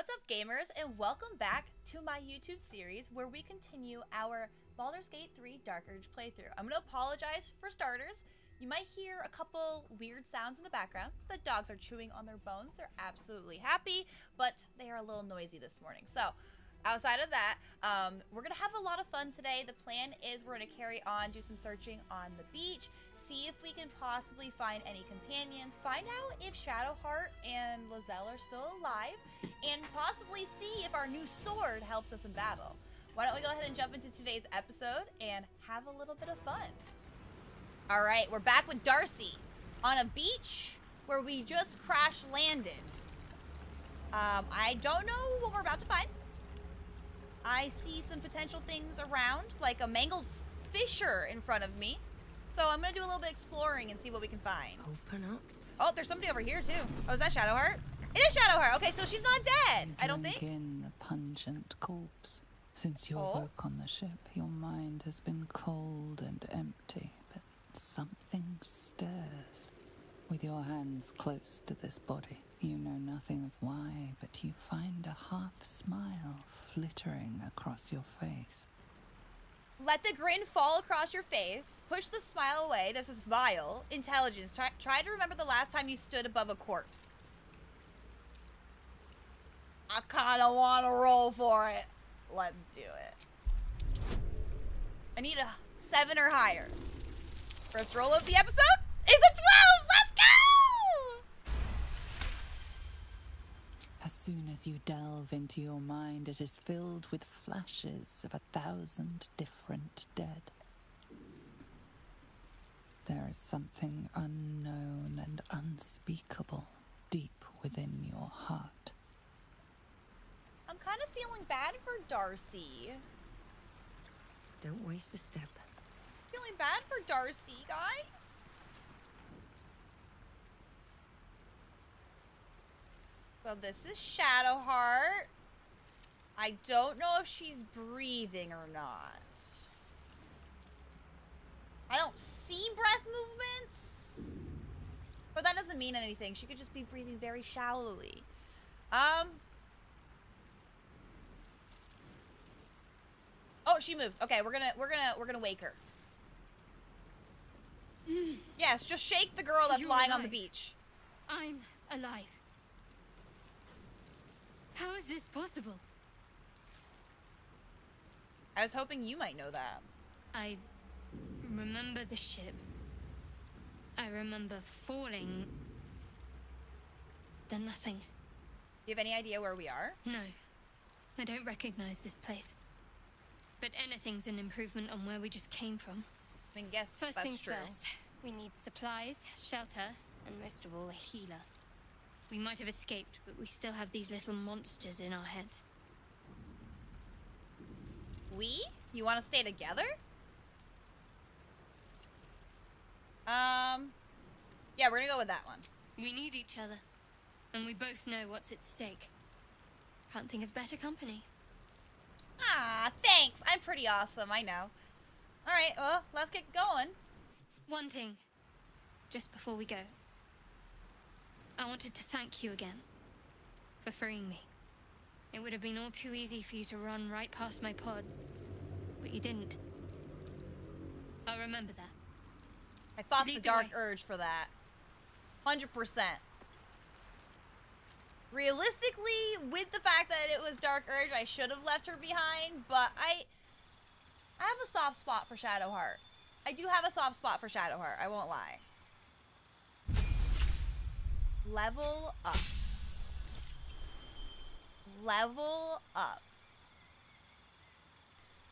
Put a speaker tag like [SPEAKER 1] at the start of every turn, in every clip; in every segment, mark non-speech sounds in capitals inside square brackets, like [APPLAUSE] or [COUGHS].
[SPEAKER 1] What's up, gamers, and welcome back to my YouTube series where we continue our Baldur's Gate 3 Dark Urge playthrough. I'm going to apologize for starters. You might hear a couple weird sounds in the background. The dogs are chewing on their bones. They're absolutely happy, but they are a little noisy this morning. So, outside of that, um, we're going to have a lot of fun today. The plan is we're going to carry on, do some searching on the beach, see if we can possibly find any companions, find out if Shadowheart and Lae'zel are still alive, and possibly see if our new sword helps us in battle. Why don't we go ahead and jump into today's episode and have a little bit of fun? All right, we're back with Darcy on a beach where we just crash landed. Um, I don't know what we're about to find. I see some potential things around, like a mangled fisher in front of me. So I'm gonna do a little bit exploring and see what we can find.
[SPEAKER 2] Open up.
[SPEAKER 1] Oh, there's somebody over here too. Oh, is that Shadowheart? It is Shadowheart. Okay, so she's not dead. I don't think.
[SPEAKER 3] in the pungent corpse. Since you
[SPEAKER 1] Oh.
[SPEAKER 3] awoke on the ship, your mind has been cold and empty, but something stirs. With your hands close to this body, you know nothing of why, but you find a half smile flittering across your face.
[SPEAKER 1] Let the grin fall across your face. Push the smile away. This is vile. Intelligence. Try, try to remember the last time you stood above a corpse. I kind of want to roll for it. Let's do it. I need a seven or higher. First roll of the episode is a 12.
[SPEAKER 3] As soon as you delve into your mind, it is filled with flashes of a thousand different dead. There is something unknown and unspeakable deep within your heart.
[SPEAKER 1] I'm kind of feeling bad for Darcy.
[SPEAKER 2] Don't waste a step.
[SPEAKER 1] Feeling bad for Darcy, guys. So this is Shadowheart. I don't know if she's breathing or not. I don't see breath movements. But that doesn't mean anything. She could just be breathing very shallowly. Um. Oh, she moved. Okay, we're gonna we're gonna we're gonna wake her. Yes, just shake the girl that's
[SPEAKER 4] You're
[SPEAKER 1] lying on the beach.
[SPEAKER 4] I'm alive. How is this possible?
[SPEAKER 1] I was hoping you might know that.
[SPEAKER 4] I remember the ship. I remember falling. Then nothing.
[SPEAKER 1] Do you have any idea where we are?
[SPEAKER 4] No. I don't recognize this place. But anything's an improvement on where we just came from.
[SPEAKER 1] I mean, guess
[SPEAKER 4] First things
[SPEAKER 1] true.
[SPEAKER 4] first. We need supplies, shelter, and most of all, a healer. We might have escaped, but we still have these little monsters in our heads.
[SPEAKER 1] We? You want to stay together? Um, yeah, we're gonna go with that one.
[SPEAKER 4] We need each other, and we both know what's at stake. Can't think of better company.
[SPEAKER 1] Ah, thanks. I'm pretty awesome. I know. All right, well, let's get going.
[SPEAKER 4] One thing, just before we go. I wanted to thank you again for freeing me. It would have been all too easy for you to run right past my pod, but you didn't. I'll remember that.
[SPEAKER 1] I fought the
[SPEAKER 4] Lead the
[SPEAKER 1] dark
[SPEAKER 4] way.
[SPEAKER 1] urge for that. Hundred percent. Realistically, with the fact that it was dark urge, I should have left her behind. But I, I have a soft spot for Shadowheart. I do have a soft spot for Shadowheart. I won't lie. Level up. Level up.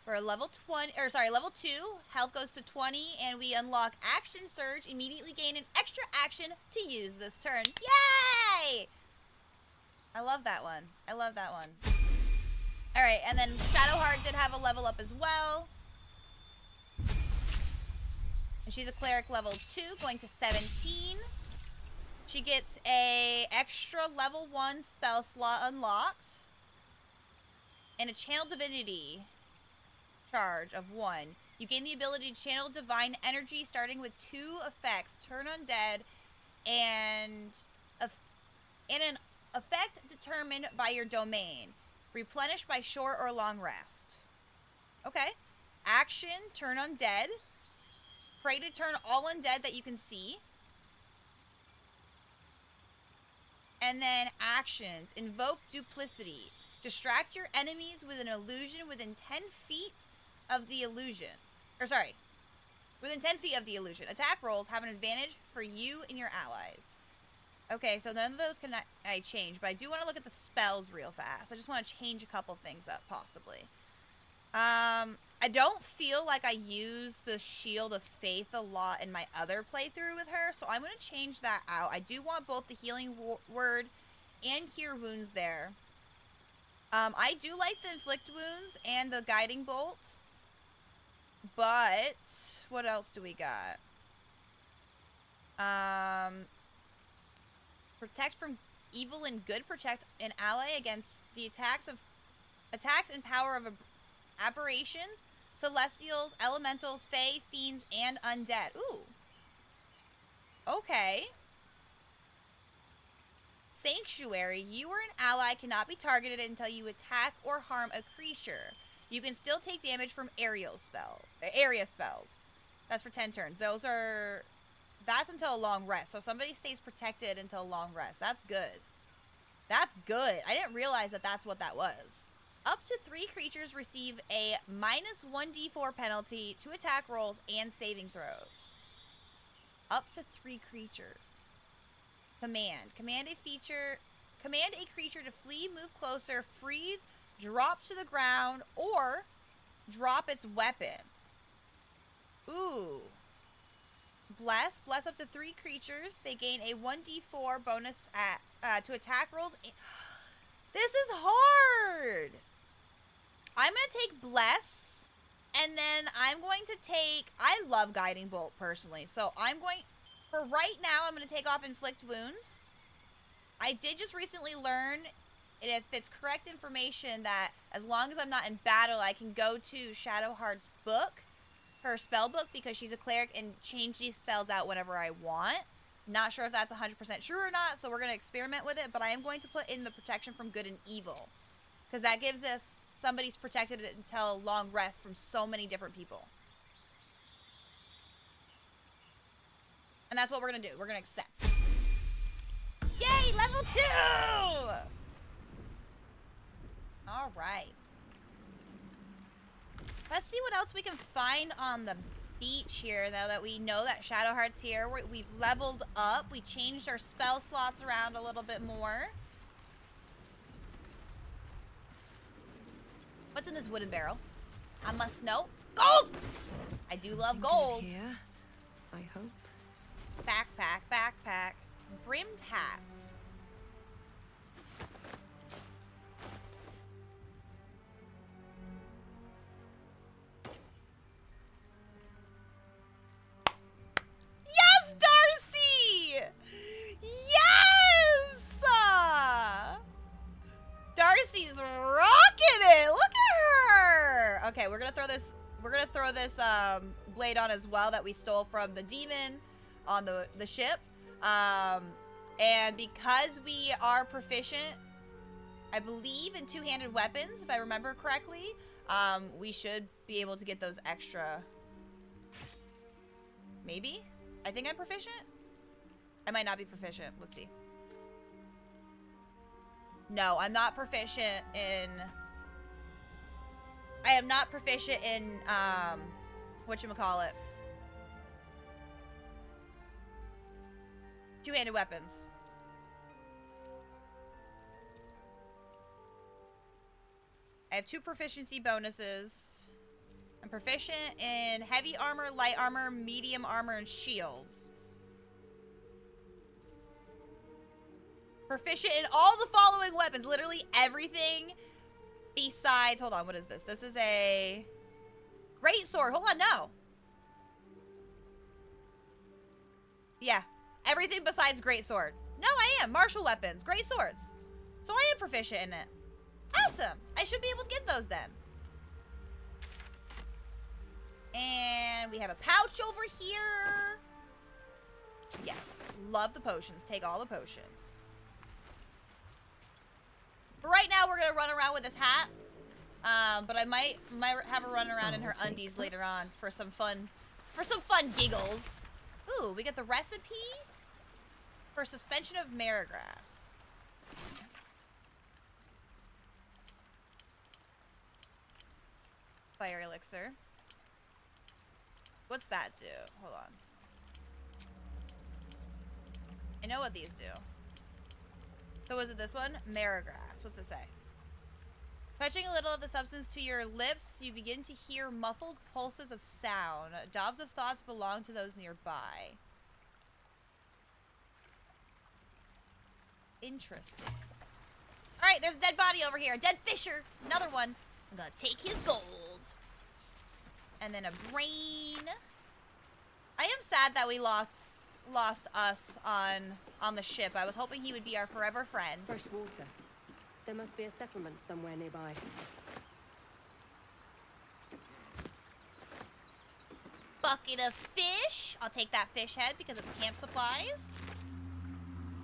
[SPEAKER 1] For level 20, or sorry, level 2, health goes to 20, and we unlock Action Surge, immediately gain an extra action to use this turn. Yay! I love that one. I love that one. Alright, and then Shadowheart did have a level up as well. And she's a cleric level 2, going to 17. She gets a extra level 1 spell slot unlocked. And a channel divinity charge of 1. You gain the ability to channel divine energy starting with two effects, turn undead and and an Effect determined by your domain. Replenished by short or long rest. Okay. Action, turn undead. Pray to turn all undead that you can see. And then actions. Invoke duplicity. Distract your enemies with an illusion within 10 feet of the illusion. Or sorry. Within 10 feet of the illusion. Attack rolls have an advantage for you and your allies. Okay, so none of those can I, I change, but I do want to look at the spells real fast. I just want to change a couple things up, possibly. Um, I don't feel like I use the Shield of Faith a lot in my other playthrough with her, so I'm going to change that out. I do want both the Healing Word and Cure Wounds there. Um, I do like the Inflict Wounds and the Guiding Bolt, but what else do we got? Um, protect from evil and good. Protect an ally against the attacks of attacks and power of aberrations, celestials, elementals, fae, fiends, and undead. Ooh. Okay. Sanctuary. You or an ally cannot be targeted until you attack or harm a creature. You can still take damage from aerial spell, eh, area spells. That's for 10 turns. Those are that's until a long rest. So somebody stays protected until a long rest. That's good. That's good. I didn't realize that that's what that was. Up to three creatures receive a minus 1d4 penalty to attack rolls and saving throws. Up to three creatures. Command. Command a feature. Command a creature to flee, move closer, freeze, drop to the ground, or drop its weapon. Ooh. Bless. Bless up to three creatures. They gain a 1d4 bonus at, uh, to attack rolls. [GASPS] This is hard. I'm going to take Bless. And then I'm going to take... I love Guiding Bolt, personally. So I'm going... For right now, I'm going to take off Inflict Wounds. I did just recently learn, if it's correct information, that as long as I'm not in battle, I can go to Shadowheart's book her spell book because she's a cleric and change these spells out whenever I want. Not sure if that's 100% true or not, so we're going to experiment with it, but I am going to put in the protection from good and evil. Because that gives us somebody's protected it until long rest from so many different people. And that's what we're to do. We're to accept. Yay, level two! All right. Let's see what else we can find on the beach here, now that we know that Shadowheart's here. We've leveled up. We changed our spell slots around a little bit more. What's in this wooden barrel? I must know. Gold! I do love gold.
[SPEAKER 2] Yeah, I hope.
[SPEAKER 1] Backpack, backpack. Brimmed hat. This we're gonna throw this um, blade on as well that we stole from the demon on the, the ship. Um, and because we are proficient, I believe, in two-handed weapons, if I remember correctly, um, we should be able to get those extra. Maybe? I think I'm proficient? I might not be proficient. Let's see. No, I'm not proficient in I am not proficient in, um, it. Two-handed weapons. I have two proficiency bonuses. I'm proficient in heavy armor, light armor, medium armor, and shields. Proficient in all the following weapons. Literally everything Besides, hold on, what is this? This is a great sword. Hold on, no. Yeah, everything besides great sword. No, I am. Martial weapons, great swords. So I am proficient in it. Awesome. I should be able to get those then. And we have a pouch over here. Yes, love the potions. Take all the potions. But right now, we're gonna run around with this hat. Um, but I might might have her run around in her undies later on for some fun, for some fun giggles. Ooh, we get the recipe for suspension of marigrass. Fire elixir. What's that do? Hold on. I know what these do. So was it this one? Marigrass. What's it say? Touching a little of the substance to your lips, you begin to hear muffled pulses of sound. Dobs of thoughts belong to those nearby. Interesting. Alright, there's a dead body over here. A dead fisher. Another one. I'm gonna take his gold. And then a brain. I am sad that we lost lost us on on the ship. I was hoping he would be our forever friend.
[SPEAKER 2] Fresh water. There must be a settlement somewhere nearby.
[SPEAKER 1] Bucket of fish. I'll take that fish head because it's camp supplies.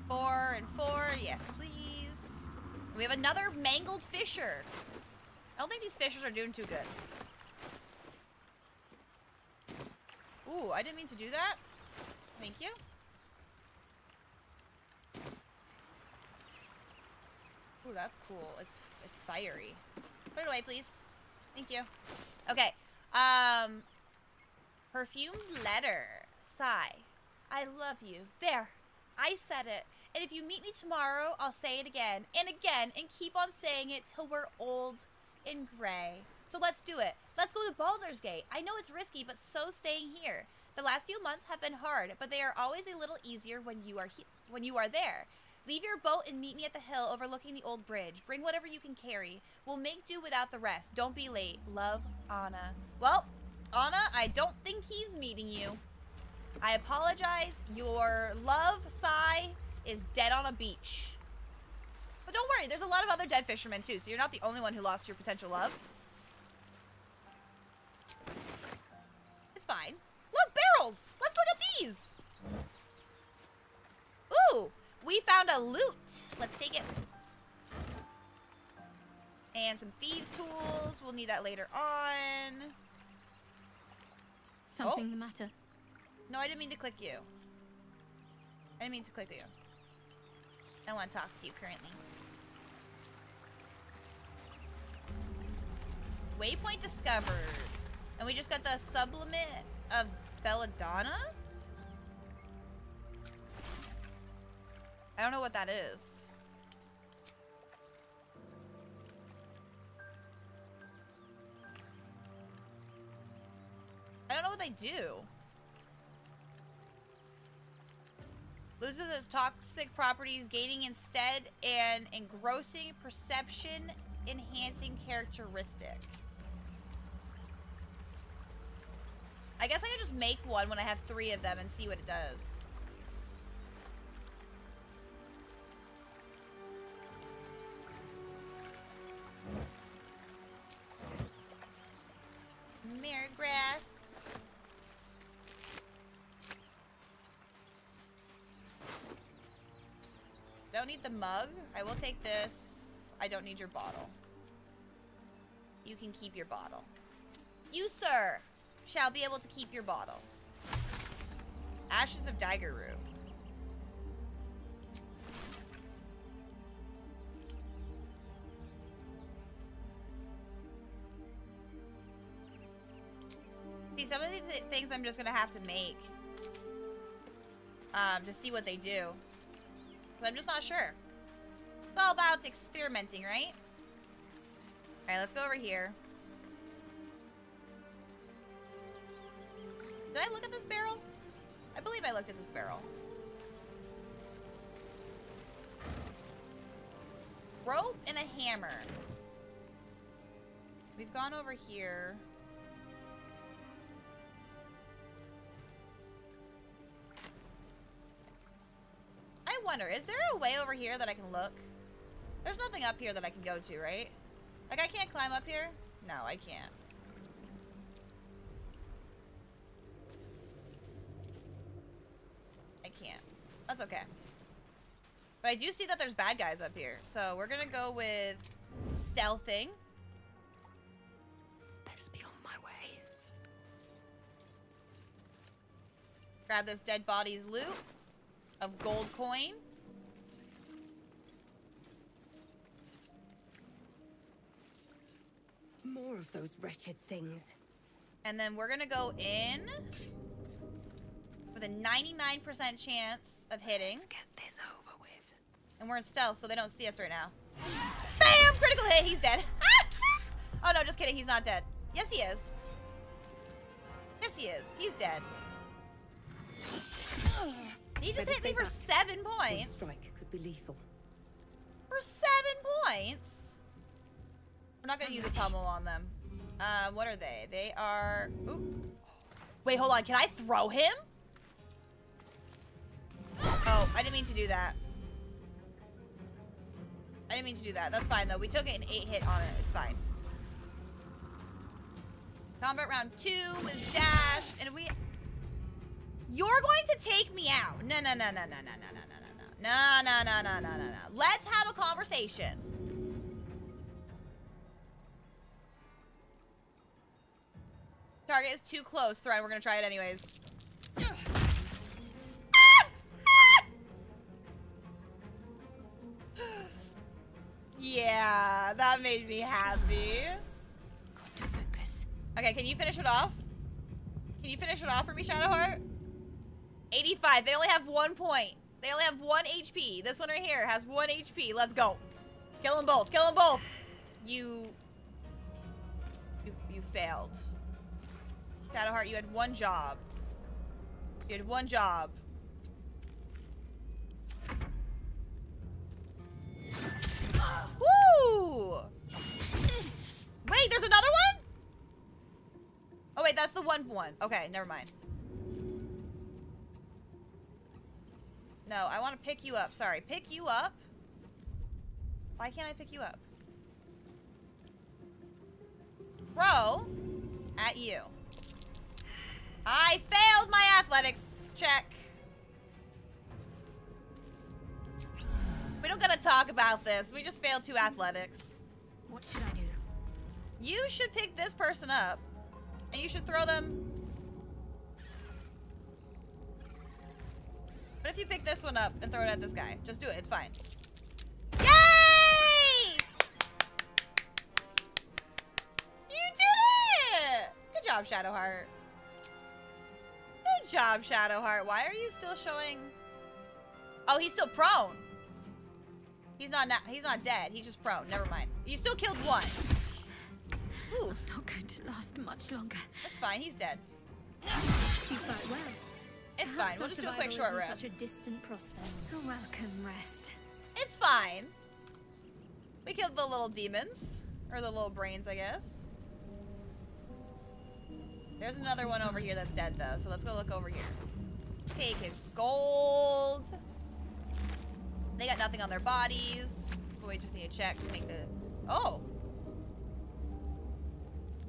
[SPEAKER 1] Four and four. Yes, please. We have another mangled fisher. I don't think these fishers are doing too good. Ooh, I didn't mean to do that. Thank you. Ooh, that's cool. It's it's fiery. Put it away, please. Thank you. Okay. Um, perfumed letter. Sigh. I love you. There. I said it. And if you meet me tomorrow, I'll say it again and again and keep on saying it till we're old and gray. So let's do it. Let's go to Baldur's Gate. I know it's risky, but so staying here. The last few months have been hard, but they are always a little easier when you are he- when you are there. Leave your boat and meet me at the hill overlooking the old bridge. Bring whatever you can carry. We'll make do without the rest. Don't be late. Love, Anna. Well, Anna, I don't think he's meeting you. I apologize. Your love sigh is dead on a beach. But don't worry, there's a lot of other dead fishermen too, so you're not the only one who lost your potential love. It's fine. Look, barrels! Let's look at these! Ooh, we found a loot. Let's take it. And some thieves' tools. We'll need that later on.
[SPEAKER 4] Something oh. the matter?
[SPEAKER 1] No, I didn't mean to click you. I didn't mean to click you. I don't want to talk to you currently. Waypoint discovered. And we just got the sublimate of Belladonna? I don't know what that is. I don't know what they do. Loses its toxic properties, gaining instead an engrossing perception enhancing characteristic. I guess I could just make one when I have three of them and see what it does. Marigrass. Don't need the mug. I will take this. I don't need your bottle. You can keep your bottle. You, sir, shall be able to keep your bottle. Ashes of Daggeroo. See, some of these thi- things I'm just gonna have to make. Um, to see what they do. But I'm just not sure. It's all about experimenting, right? Alright, let's go over here. Did I look at this barrel? I believe I looked at this barrel. Rope and a hammer. We've gone over here. I wonder, is there a way over here that I can look? There's nothing up here that I can go to, right? Like, I can't climb up here? No, I can't. That's okay. But I do see that there's bad guys up here. So we're gonna go with stealthing.
[SPEAKER 2] Best be on my way.
[SPEAKER 1] Grab this dead body's loot of gold coin.
[SPEAKER 2] More of those wretched things.
[SPEAKER 1] And then we're gonna go in a 99% chance of hitting.
[SPEAKER 2] Let's get this over with.
[SPEAKER 1] And we're in stealth, so they don't see us right now. Bam! Critical hit, he's dead. [LAUGHS] oh no, just kidding, he's not dead. Yes, he is. Yes, he is. He's dead. He just hit me for seven points.
[SPEAKER 2] strike could be lethal.
[SPEAKER 1] For seven points? We're not gonna use a tummel on them. Uh, what are they? They are... Ooh. Wait, hold on. Can I throw him? Oh, I didn't mean to do that. I didn't mean to do that. That's fine, though. We took an 8 hit on it. It's fine. Combat round 2 with Dash. And we... You're going to take me out. No, no, no, no, no, no, no, no, no, no. No, no, no, no, no, no, no. Let's have a conversation. Target is too close. Thread, we're gonna try it anyways. Yeah, that made me happy.
[SPEAKER 2] Got to focus.
[SPEAKER 1] Okay, can you finish it off? Can you finish it off for me, Shadowheart? 85. They only have one point. They only have one HP. This one right here has one HP. Let's go. Kill them both. Kill them both. You... You, you failed. Shadowheart, you had one job. You had one job. Woo! Wait, there's another one? Oh wait, that's the one one. Okay, never mind. No, I want to pick you up. Sorry, pick you up. Why can't I pick you up? Throw at you. I failed my athletics check. Talk about this. We just failed two athletics.
[SPEAKER 4] What should I do?
[SPEAKER 1] You should pick this person up, and you should throw them. But if you pick this one up and throw it at this guy, just do it. It's fine. Yay! You did it! Good job, Shadowheart. Good job, Shadowheart. Why are you still showing? Oh, he's still prone. He's not, not he's not dead. He's just prone. Never mind. You still killed one. Ooh,
[SPEAKER 4] Not going to last much longer.
[SPEAKER 1] that's fine. He's dead.
[SPEAKER 2] You fight well.
[SPEAKER 1] It's fine. We'll just do a quick short rest.
[SPEAKER 2] Such a distant prospect.
[SPEAKER 4] A welcome rest.
[SPEAKER 1] It's fine. We killed the little demons. Or the little brains, I guess. There's another one over here that's dead, though. So let's go look over here. Take his gold. They got nothing on their bodies. But we just need to check to make the... Oh!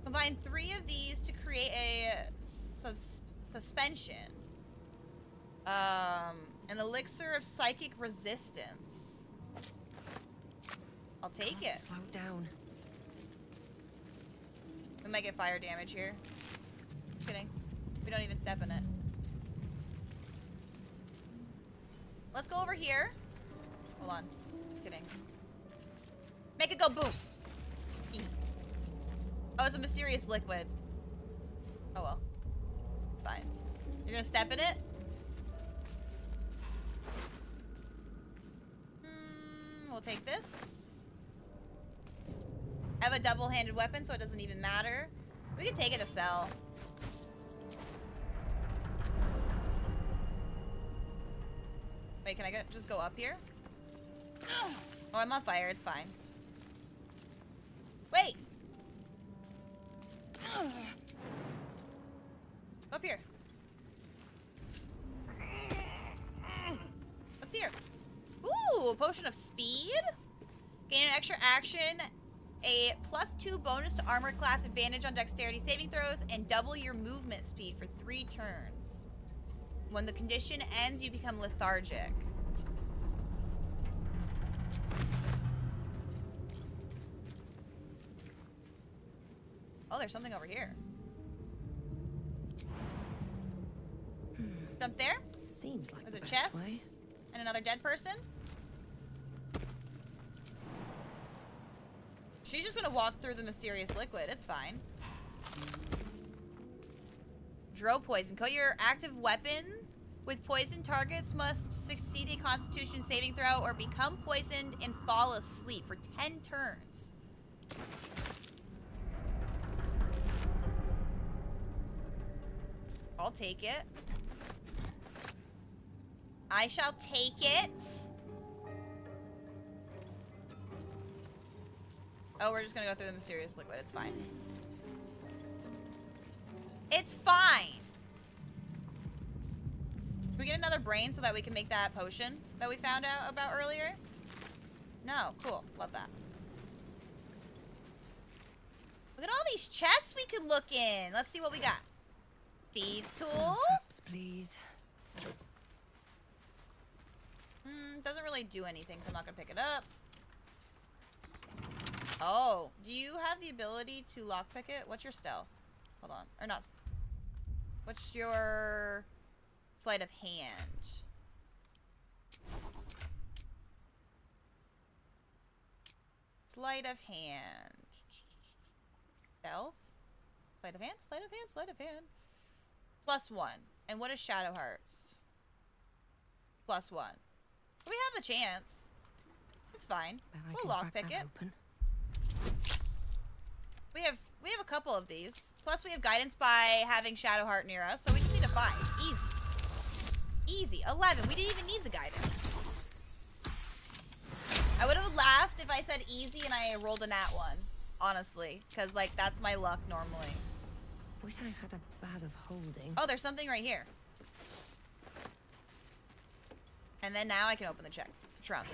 [SPEAKER 1] Combine three of these to create a sus suspension. Um, an elixir of psychic resistance. I'll take it.
[SPEAKER 2] Slow down.
[SPEAKER 1] We might get fire damage here. Just kidding. We don't even step in it. Let's go over here. Hold on. Just kidding. Make it go boom. oh, it's a mysterious liquid. Oh well. It's fine. You're gonna step in it? Hmm, we'll take this. I have a double-handed weapon, so it doesn't even matter. We can take it to sell. Wait, can I get, just go up here? Oh, I'm on fire. It's fine. Wait. Up here. What's here? Ooh, a potion of speed. Gain an extra action, a plus two bonus to armor class advantage on dexterity saving throws, and double your movement speed for three turns. When the condition ends, you become lethargic. Oh, there's something over here. Jump there?
[SPEAKER 2] Seems like
[SPEAKER 1] There's
[SPEAKER 2] the
[SPEAKER 1] a chest.
[SPEAKER 2] way.
[SPEAKER 1] And another dead person? She's just gonna walk through the mysterious liquid. It's fine. Drow poison. Coat your active weapon with poison. Targets must succeed a constitution saving throw or become poisoned and fall asleep for 10 turns. I'll take it. I shall take it. Oh, we're just gonna go through the mysterious liquid. It's fine. It's fine. We get another brain so that we can make that potion that we found out about earlier? No. Cool. Love that. Look at all these chests we can look in. Let's see what we got. Thieves tool.
[SPEAKER 2] Please.
[SPEAKER 1] Mm, doesn't really do anything, so I'm not gonna pick it up. Oh, do you have the ability to lockpick it? What's your stealth? Hold on, or not? What's your sleight of hand? Sleight of hand. Stealth. Sleight of hand. Sleight of hand. Sleight of hand. Plus one. And what is Shadowheart's? Plus one. We have the chance. It's fine. We'll lockpick it.
[SPEAKER 2] open.
[SPEAKER 1] We have we have a couple of these. Plus we have guidance by having Shadowheart near us, so we just need a five. Easy. Easy. Eleven. We didn't even need the guidance. I would have laughed if I said easy and I rolled a nat one. Honestly. Because like that's my luck normally.
[SPEAKER 2] Wish I had a bag of holding.
[SPEAKER 1] Oh, there's something right here. And then now I can open the check. Trump.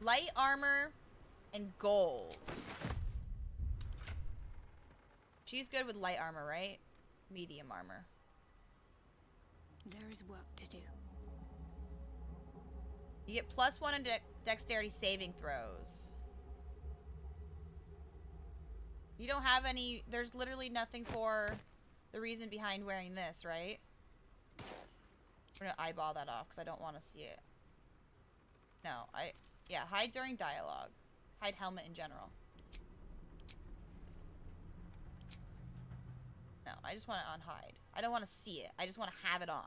[SPEAKER 1] Light armor and gold. She's good with light armor, right? Medium armor.
[SPEAKER 4] There is work to do.
[SPEAKER 1] You get plus one in de dexterity saving throws. You don't have any. There's literally nothing for the reason behind wearing this, right? I'm gonna eyeball that off because I don't want to see it. No, I. Yeah, hide during dialogue. Hide helmet in general. No, I just want it on hide. I don't want to see it. I just want to have it on.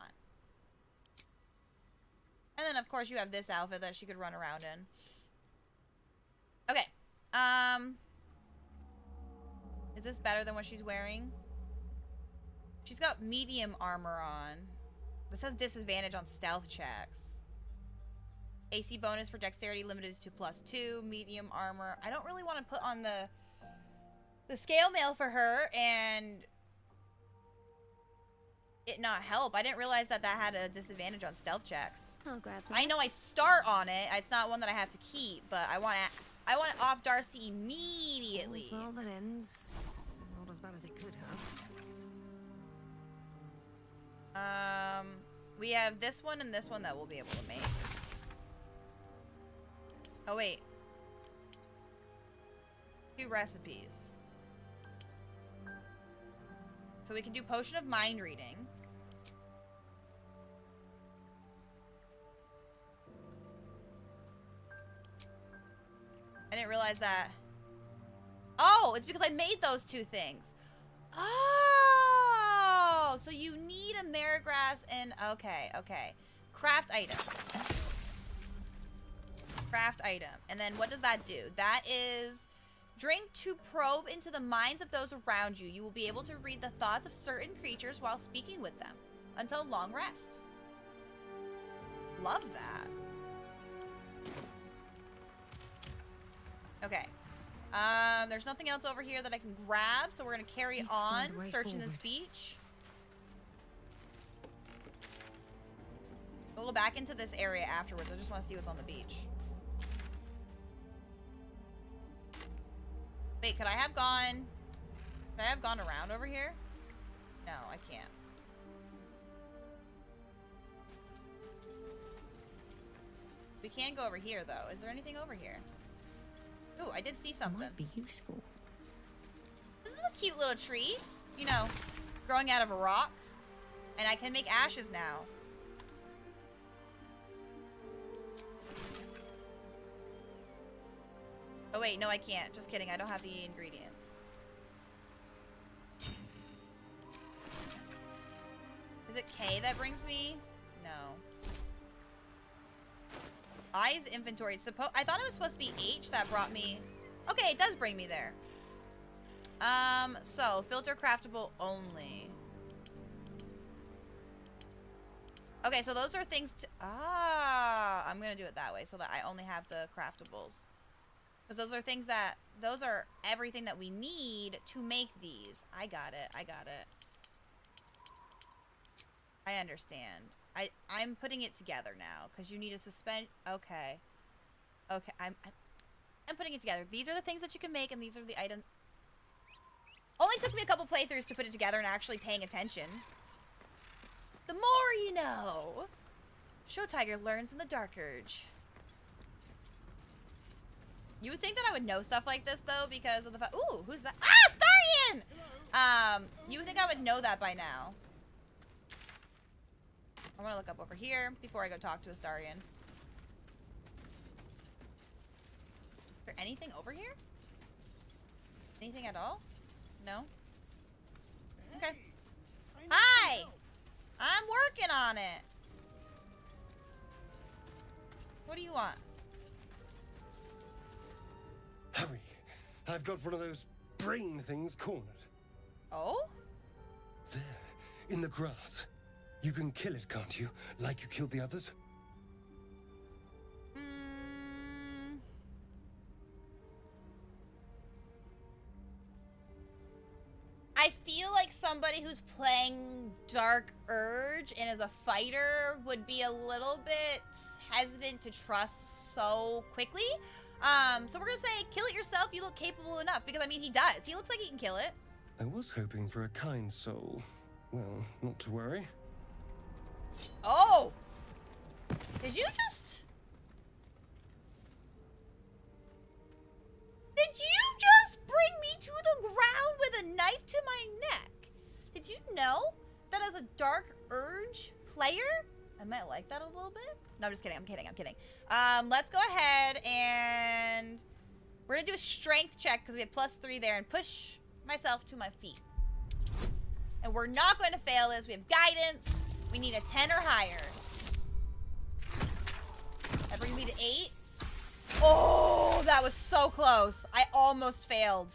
[SPEAKER 1] And then, of course, you have this outfit that she could run around in. Okay. Um. Is this better than what she's wearing? She's got medium armor on. This has disadvantage on stealth checks. AC bonus for dexterity limited to plus two. Medium armor. I don't really want to put on the the scale mail for her and it not help. I didn't realize that that had a disadvantage on stealth checks.
[SPEAKER 4] I'll grab that.
[SPEAKER 1] I know I start on it. It's not one that I have to keep, but I want to. I want it off Darcy immediately.
[SPEAKER 2] Well, that ends not as bad as it could have.
[SPEAKER 1] Um, we have this one and this one that we'll be able to make. Oh wait, two recipes. So we can do potion of mind reading. I didn't realize that. Oh, it's because I made those two things. Oh, so you need a Marigrass and okay, okay. Craft item. Craft item. And then what does that do? That is drink to probe into the minds of those around you. You will be able to read the thoughts of certain creatures while speaking with them until long rest. Love that. Okay. Um, there's nothing else over here that I can grab, so we're gonna carry
[SPEAKER 2] to
[SPEAKER 1] on
[SPEAKER 2] find a way
[SPEAKER 1] searching this beach. We'll go back into this area afterwards. I just want to see what's on the beach. Wait, could I have gone? Could I have gone around over here? No, I can't. We can go over here, though. Is there anything over here? Ooh, I did see something.
[SPEAKER 2] Might be useful.
[SPEAKER 1] This is a cute little tree. You know, growing out of a rock. And I can make ashes now. Oh wait, no I can't. Just kidding, I don't have the ingredients. Is it K that brings me? No. Is inventory. It's supposed I thought it was supposed to be H that brought me. Okay, it does bring me there. Um, so filter craftable only. Okay, so those are things to Ah, I'm going to do it that way so that I only have the craftables. Cuz those are things that those are everything that we need to make these. I got it. I got it. I understand. I I'm putting it together now cuz you need a suspend Okay. Okay, I'm I'm putting it together. These are the things that you can make and these are the items only took me a couple playthroughs to put it together and actually paying attention. The more you know. Show Tiger learns in the Dark Urge. You would think that I would know stuff like this though because of the fact. Ooh, who's that? Ah, Starian! Um, you would think I would know that by now. I want to look up over here before I go talk to Astarion. Is there anything over here? Anything at all? No? Okay. Hi! I'm working on it. What do you want?
[SPEAKER 5] Hurry. I've got one of those brain things cornered.
[SPEAKER 1] Oh?
[SPEAKER 5] There, in the grass. You can kill it, can't you? Like you killed the others?
[SPEAKER 1] Mm. I feel like somebody who's playing Dark Urge and is a fighter would be a little bit hesitant to trust so quickly. Um, so we're gonna say, kill it yourself. You look capable enough because I mean, he does. He looks like he can kill it.
[SPEAKER 5] I was hoping for a kind soul. Well, not to worry.
[SPEAKER 1] Oh! Did you just... Did you just bring me to the ground with a knife to my neck? Did you know that as a Dark Urge player, I might like that a little bit? No, I'm just kidding. I'm kidding. I'm kidding. Um, let's go ahead and we're going to do a strength check because we have plus three there and push myself to my feet. And we're not going to fail this. We have guidance. We need a 10 or higher. That brings me to 8. Oh, that was so close. I almost failed.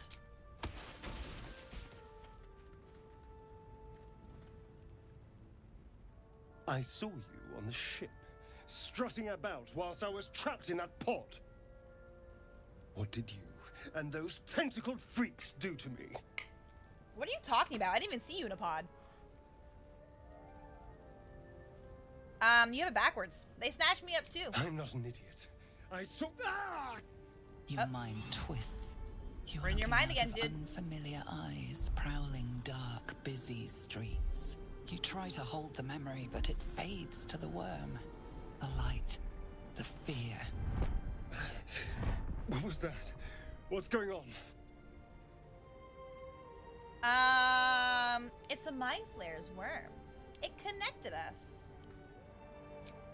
[SPEAKER 5] I saw you on the ship, strutting about whilst I was trapped in that pod. What did you and those tentacled freaks do to me?
[SPEAKER 1] What are you talking about? I didn't even see you in a pod. Um, you have it backwards. They snatched me up too.
[SPEAKER 5] I'm not an idiot. I saw. Ah!
[SPEAKER 3] Your
[SPEAKER 1] Uh,
[SPEAKER 3] mind twists. You're
[SPEAKER 1] We're in your mind again,
[SPEAKER 3] of
[SPEAKER 1] dude.
[SPEAKER 3] Unfamiliar eyes prowling dark, busy streets. You try to hold the memory, but it fades to the worm. The light, the fear. [SIGHS]
[SPEAKER 5] What was that? What's going on?
[SPEAKER 1] Um, it's the Mind Flayer's worm. It connected us.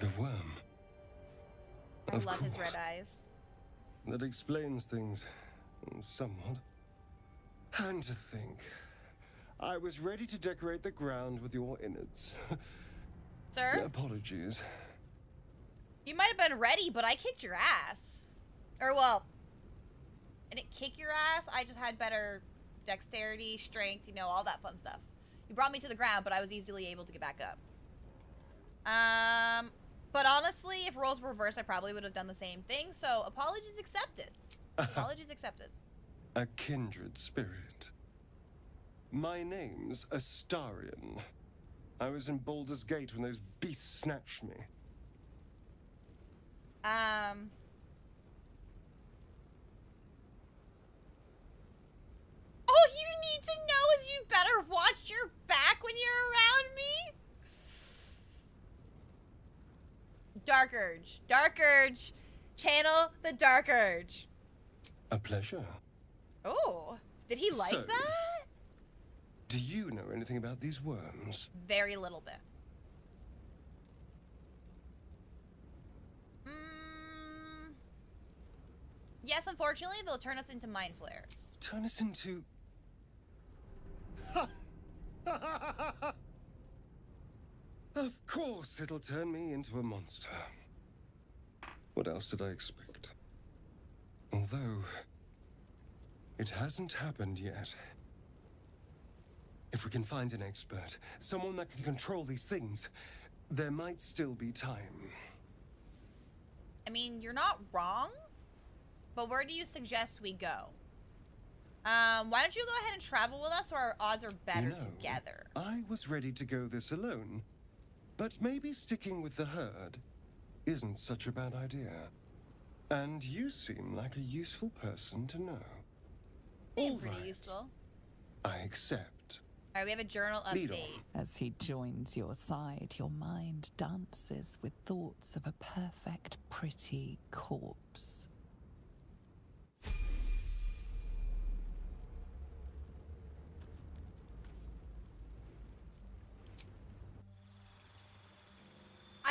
[SPEAKER 5] The worm.
[SPEAKER 1] I
[SPEAKER 5] Of
[SPEAKER 1] love his red eyes.
[SPEAKER 5] That explains things somewhat. And to think, I was ready to decorate the ground with your innards. [LAUGHS]
[SPEAKER 1] Sir,
[SPEAKER 5] Apologies.
[SPEAKER 1] you might have been ready, but I kicked your ass. Or, well, I didn't kick your ass. I just had better dexterity, strength, you know, all that fun stuff. You brought me to the ground, but I was easily able to get back up. Um, but honestly, if roles were reversed, I probably would have done the same thing. So apologies accepted. [LAUGHS] Apologies accepted.
[SPEAKER 5] A kindred spirit. My name's Astarion. I was in Baldur's Gate when those beasts snatched me.
[SPEAKER 1] Um. All you need to know is you better watch your back when you're around me. Dark Urge. Dark Urge. Channel the Dark Urge.
[SPEAKER 5] A pleasure.
[SPEAKER 1] Oh, did he like
[SPEAKER 5] So-
[SPEAKER 1] that?
[SPEAKER 5] Do you know anything about these worms?
[SPEAKER 1] Very little bit. Mm, yes, unfortunately, they'll turn us into mind flayers.
[SPEAKER 5] Turn us into. [LAUGHS] of course, it'll turn me into a monster. What else did I expect? Although, it hasn't happened yet. If we can find an expert, someone that can control these things, there might still be time.
[SPEAKER 1] I mean, you're not wrong, but where do you suggest we go? Um, why don't you go ahead and travel with us, so our odds are better
[SPEAKER 5] You know,
[SPEAKER 1] together?
[SPEAKER 5] I was ready to go this alone, but maybe sticking with the herd isn't such a bad idea. And you seem like a useful person to know.
[SPEAKER 1] Seem
[SPEAKER 5] All
[SPEAKER 1] pretty
[SPEAKER 5] right,
[SPEAKER 1] useful.
[SPEAKER 5] I accept.
[SPEAKER 1] All right, we have a journal update.
[SPEAKER 3] As he joins your side, your mind dances with thoughts of a perfect, pretty corpse.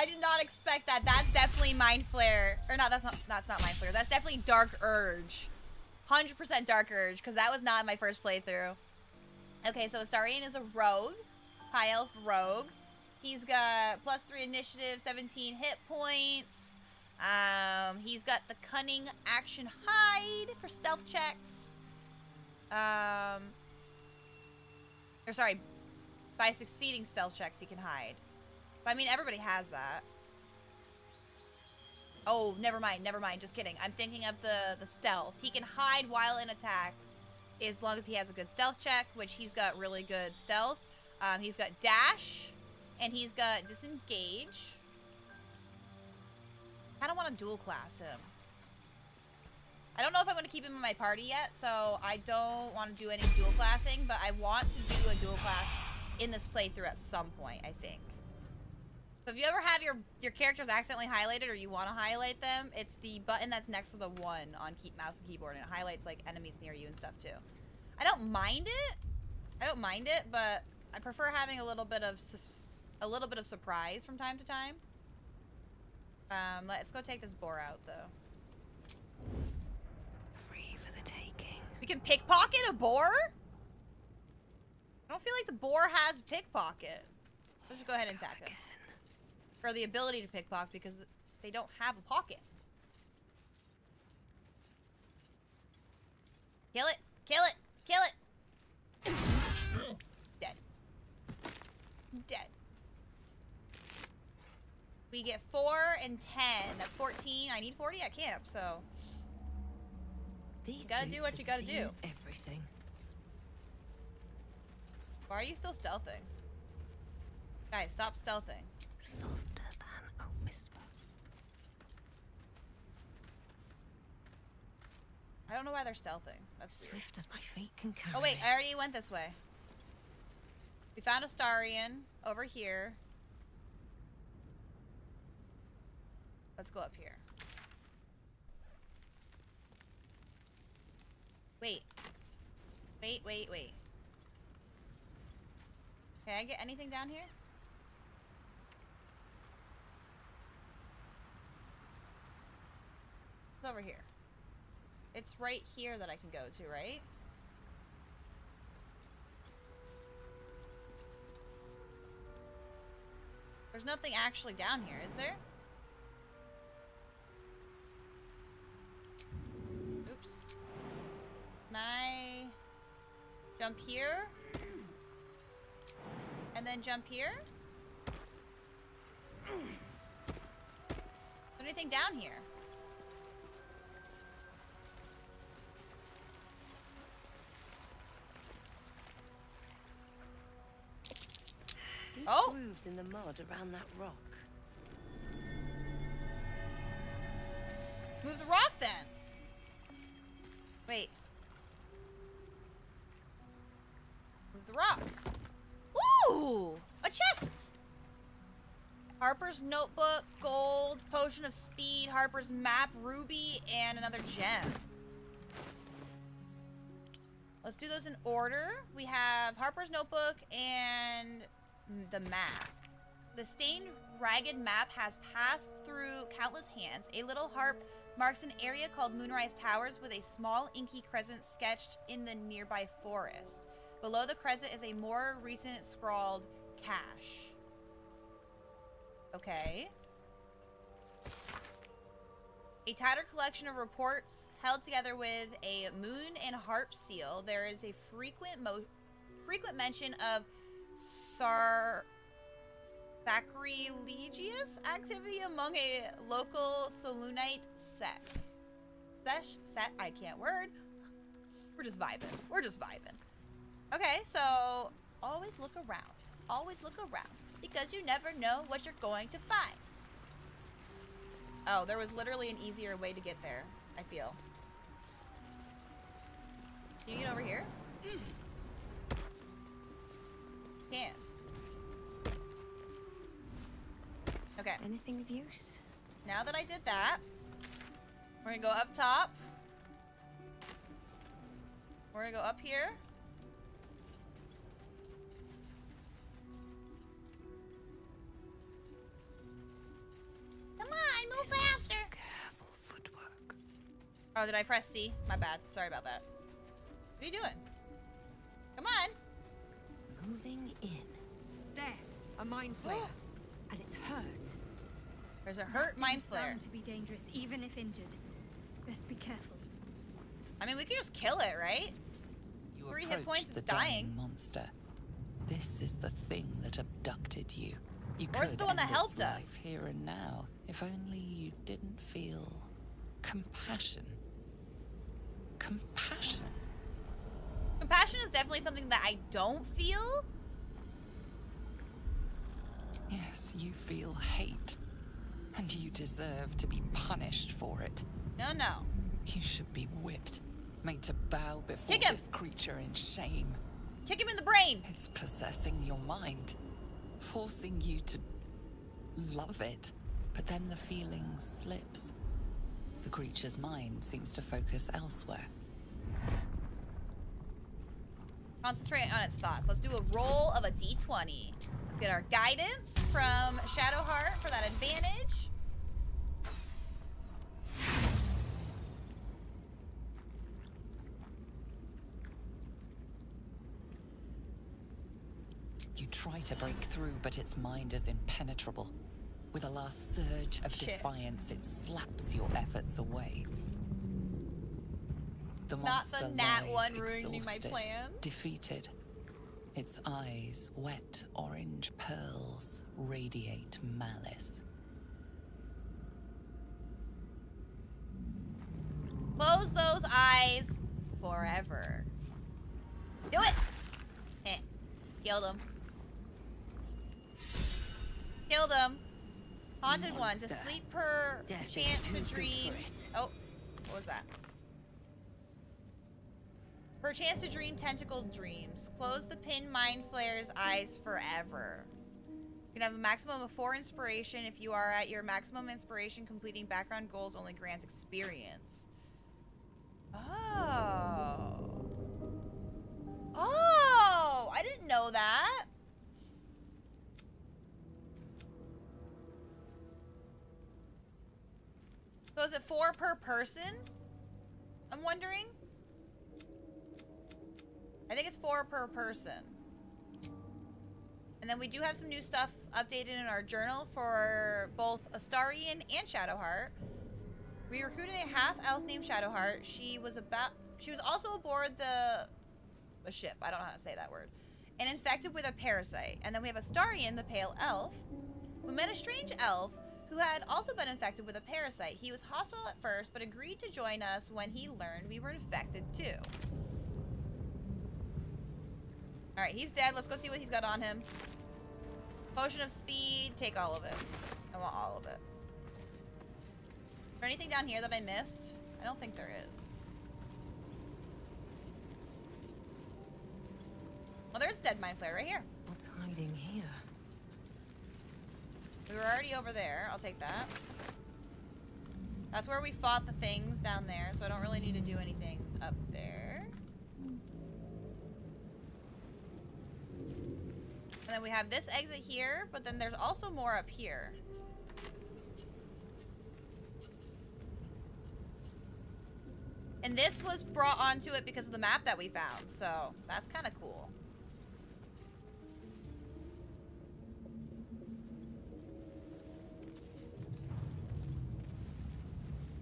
[SPEAKER 1] I did not expect that. That's definitely Mind Flayer. Or not, that's not that's not Mind Flayer. That's definitely Dark Urge. 100% Dark Urge, because that was not my first playthrough. Okay, so Astarion is a rogue. High Elf Rogue. He's got plus 3 initiative, 17 hit points. Um, he's got the Cunning Action Hide for stealth checks. Um, or sorry, by succeeding stealth checks, he can hide. But I mean, everybody has that. Oh, never mind, never mind. Just kidding. I'm thinking of the the stealth. He can hide while in attack, as long as he has a good stealth check, which he's got really good stealth. Um, he's got dash, and he's got disengage. I of want to dual class him. I don't know if I'm going to keep him in my party yet, so I don't want to do any dual classing, but I want to do a dual class in this playthrough at some point, I think. So if you ever have your your characters accidentally highlighted or you want to highlight them, it's the button that's next to the one on keep mouse and keyboard, and it highlights like enemies near you and stuff too. I don't mind it. I don't mind it, but I prefer having a little bit of a little bit of surprise from time to time. Um, let's go take this boar out though.
[SPEAKER 2] Free for the taking.
[SPEAKER 1] We can pickpocket a boar? I don't feel like the boar has pickpocket. Let's just go ahead and attack him. Or the ability to pickpocket because they don't have a pocket. Kill it! Kill it! Kill it! [COUGHS] Dead. Dead. We get 4 and 10. That's 14. I need 40 at camp, so...
[SPEAKER 2] These
[SPEAKER 1] gotta do what you gotta do.
[SPEAKER 2] Everything.
[SPEAKER 1] Why are you still stealthing? Guys, stop stealthing.
[SPEAKER 2] Softer than a whisper.
[SPEAKER 1] I don't know why they're stealthing. That's weird.
[SPEAKER 2] Swift as my feet can carry
[SPEAKER 1] Oh wait. I already went this way. We found Astarion over here. Let's go up here. Wait. Wait, wait, wait. Can I get anything down here? It's over here. It's right here that I can go to, right? There's nothing actually down here, is there? Oops. Can I jump here? And then jump here? Is there anything down here?
[SPEAKER 2] Deep
[SPEAKER 1] Oh!
[SPEAKER 2] grooves in the mud around that rock.
[SPEAKER 1] Move the rock then. Wait. Move the rock. Ooh! A chest! Harper's notebook, gold, potion of speed, Harper's map, ruby, and another gem. Let's do those in order. We have Harper's notebook and the map. The stained, ragged map has passed through countless hands. A little harp marks an area called Moonrise Towers with a small inky crescent sketched in the nearby forest. Below the crescent is a more recent scrawled cache. Okay. A tattered collection of reports held together with a moon and harp seal. There is a frequent mo frequent mention of sar sacrilegious activity among a local Selûnite sect. Sesh, set, I can't word. We're just vibing. We're just vibing. Okay, so always look around. Always look around because you never know what you're going to find. Oh, there was literally an easier way to get there, I feel. Can you get over here? Mm. Can. Okay.
[SPEAKER 2] Anything of use?
[SPEAKER 1] Now that I did that, we're gonna go up top. We're gonna go up here. Come on, move faster.
[SPEAKER 3] Careful footwork.
[SPEAKER 1] Oh, did I press C? My bad. Sorry about that. What are you doing? Come on.
[SPEAKER 2] Moving in. There, a mind flayer. [GASPS] and it's hurt.
[SPEAKER 1] There's a hurt mind flayer.
[SPEAKER 4] Bound to be dangerous, even if injured. Best be careful.
[SPEAKER 1] I mean, we could just kill it, right?
[SPEAKER 3] You
[SPEAKER 1] Three hit points,
[SPEAKER 3] the
[SPEAKER 1] it's dying.
[SPEAKER 3] dying monster. This is the thing that abducted you. You
[SPEAKER 1] Where's
[SPEAKER 3] could
[SPEAKER 1] the one that helped us?
[SPEAKER 3] life here and now, if only you didn't feel compassion. Compassion.
[SPEAKER 1] Compassion is definitely something that I don't feel.
[SPEAKER 3] Yes, you feel hate, and you deserve to be punished for it.
[SPEAKER 1] No, no.
[SPEAKER 3] You should be whipped, made to bow before this creature in shame.
[SPEAKER 1] Kick him in the brain.
[SPEAKER 3] It's possessing your mind, forcing you to love it. But then the feeling slips. The creature's mind seems to focus elsewhere.
[SPEAKER 1] Concentrate on its thoughts. Let's do a roll of a d20. Get our guidance from Shadowheart for that advantage.
[SPEAKER 3] You try to break through, but its mind is impenetrable. With a last surge of
[SPEAKER 1] Shit.
[SPEAKER 3] defiance, it slaps your efforts away. The
[SPEAKER 1] Not the nat
[SPEAKER 3] lies
[SPEAKER 1] one ruining my plans.
[SPEAKER 3] Defeated. Its eyes, wet orange pearls, radiate malice.
[SPEAKER 1] Close those eyes forever. Do it! Heh. Killed him. Killed him. Haunted one. To sleep per
[SPEAKER 2] Death
[SPEAKER 1] chance to dream. Oh, what was that? Per chance to dream tentacled dreams. Close the pin mind flayer's eyes forever. You can have a maximum of four inspiration. If you are at your maximum inspiration, completing background goals only grants experience. Oh. Oh, I didn't know that. So is it four per person? I'm wondering. I think it's four per person. And then we do have some new stuff updated in our journal for both Astarion and Shadowheart. We recruited a half elf named Shadowheart. She was about she was also aboard the the ship. I don't know how to say that word. And infected with a parasite. And then we have Astarion, the pale elf, We met a strange elf who had also been infected with a parasite. He was hostile at first, but agreed to join us when he learned we were infected too. Alright, he's dead. Let's go see what he's got on him. Potion of speed. Take all of it. I want all of it. Is there anything down here that I missed? I don't think there is. Well, there's dead mind flayer right here.
[SPEAKER 2] What's hiding here?
[SPEAKER 1] We were already over there. I'll take that. That's where we fought the things down there, so I don't really need to do anything up there. And then we have this exit here, but then there's also more up here. And this was brought onto it because of the map that we found, so that's kind of cool.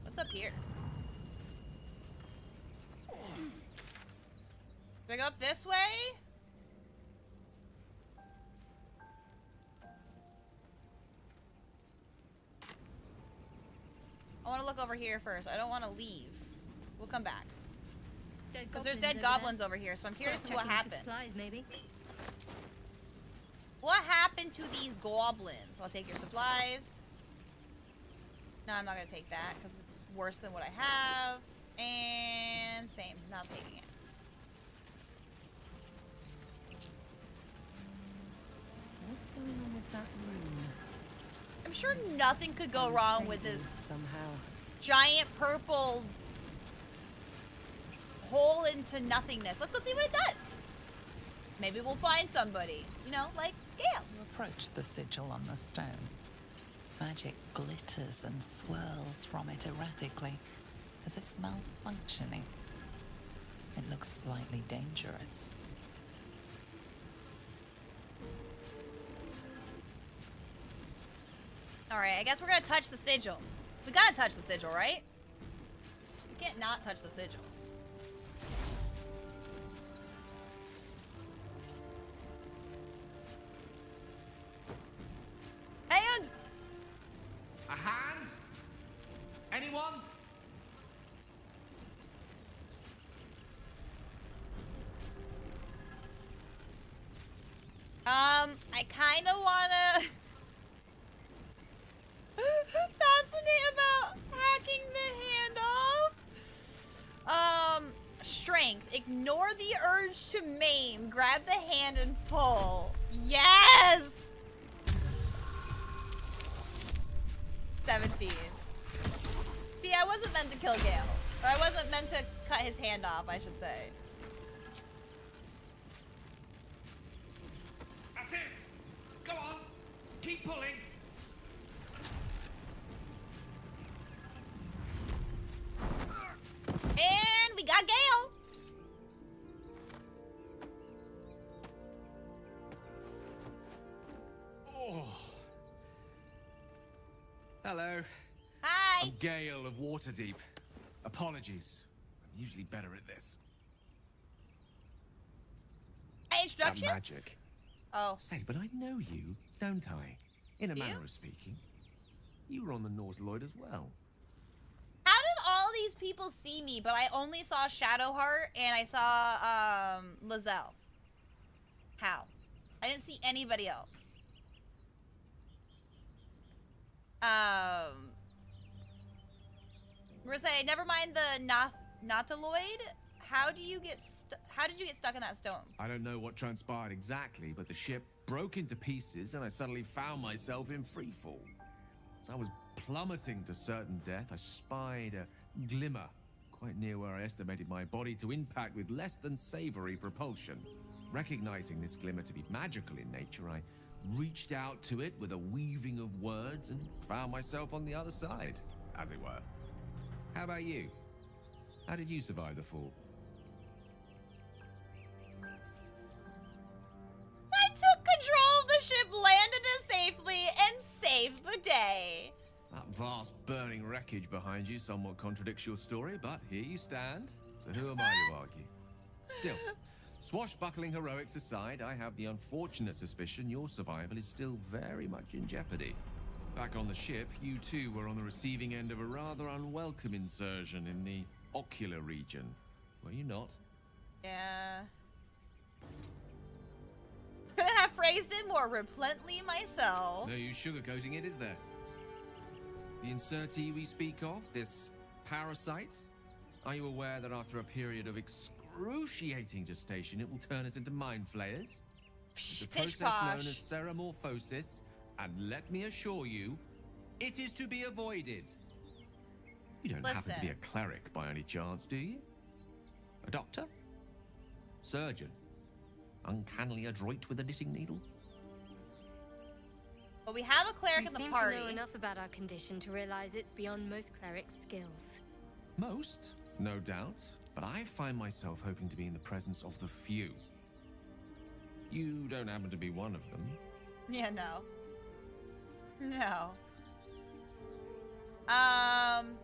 [SPEAKER 1] What's up here? Do I go up this way? I want to look over here first. I don't want to leave. We'll come back. Because there's dead
[SPEAKER 4] over
[SPEAKER 1] goblins over here, so I'm
[SPEAKER 4] there.
[SPEAKER 1] curious
[SPEAKER 4] Worth
[SPEAKER 1] what
[SPEAKER 4] checking
[SPEAKER 1] happened.
[SPEAKER 4] Supplies, maybe.
[SPEAKER 1] What happened to these goblins? I'll take your supplies. No, I'm not gonna take that because it's worse than what I have. And same, not taking it.
[SPEAKER 2] What's going on with that room?
[SPEAKER 1] I'm sure nothing could go wrong with this
[SPEAKER 2] Somehow.
[SPEAKER 1] giant purple hole into nothingness. Let's go see what it does. Maybe we'll find somebody. You know, like Gale.
[SPEAKER 3] You approach the sigil on the stone. Magic glitters and swirls from it erratically, as if malfunctioning. It looks slightly dangerous.
[SPEAKER 1] Alright, I guess we're gonna touch the sigil. We gotta touch the sigil, right? We can't not touch the sigil. And
[SPEAKER 6] A hand? Anyone?
[SPEAKER 1] Um, I kind of wanna fascinate about hacking the hand off. Um, strength. Ignore the urge to maim. Grab the hand and pull. Yes. Seventeen. See, I wasn't meant to kill Gale. Or I wasn't meant to cut his hand off, I should say.
[SPEAKER 6] That's it! Go on! Keep pulling! Waterdeep. Apologies. I'm usually better at this.
[SPEAKER 1] Instructions?
[SPEAKER 6] magic.
[SPEAKER 1] Oh.
[SPEAKER 6] Say, but I know you, don't I? In a
[SPEAKER 1] Do you?
[SPEAKER 6] manner of speaking. You were on the Nautiloid as well.
[SPEAKER 1] How did all these people see me, but I only saw Shadowheart and I saw um Lae'zel? How? I didn't see anybody else. Um say, never mind the not Nautiloid. How do you get how did you get stuck in that stone?
[SPEAKER 6] I don't know what transpired exactly, but the ship broke into pieces and I suddenly found myself in freefall. As I was plummeting to certain death, I spied a glimmer quite near where I estimated my body to impact with less than savory propulsion. Recognizing this glimmer to be magical in nature, I reached out to it with a weaving of words and found myself on the other side, as it were. How about you? How did you survive the fall?
[SPEAKER 1] I took control of the ship, landed it safely, and saved the day.
[SPEAKER 6] That vast burning wreckage behind you somewhat contradicts your story, but here you stand. So who am I to argue? Still, [LAUGHS] swashbuckling heroics aside, I have the unfortunate suspicion your survival is still very much in jeopardy. Back on the ship, you too were on the receiving end of a rather unwelcome insertion in the ocular region. Were you not?
[SPEAKER 1] Yeah. [LAUGHS] Could have phrased it more repentantly myself.
[SPEAKER 6] No use sugarcoating it, is there? The insertee we speak of, this parasite, are you aware that after a period of excruciating gestation, it will turn us into mind flayers? It's a process known as ceremorphosis, And let me assure you, it is to be avoided. You don't happen to be a cleric by any chance, do you? A doctor? Surgeon? Uncannily adroit with a knitting needle?
[SPEAKER 1] But we have a cleric
[SPEAKER 4] You
[SPEAKER 1] in the
[SPEAKER 4] seem
[SPEAKER 1] party.
[SPEAKER 4] to know enough about our condition to realize it's beyond most clerics' skills.
[SPEAKER 6] Most, no doubt, but I find myself hoping to be in the presence of the few. You don't happen to be one of them.
[SPEAKER 1] Yeah, no. [LAUGHS] No. Um.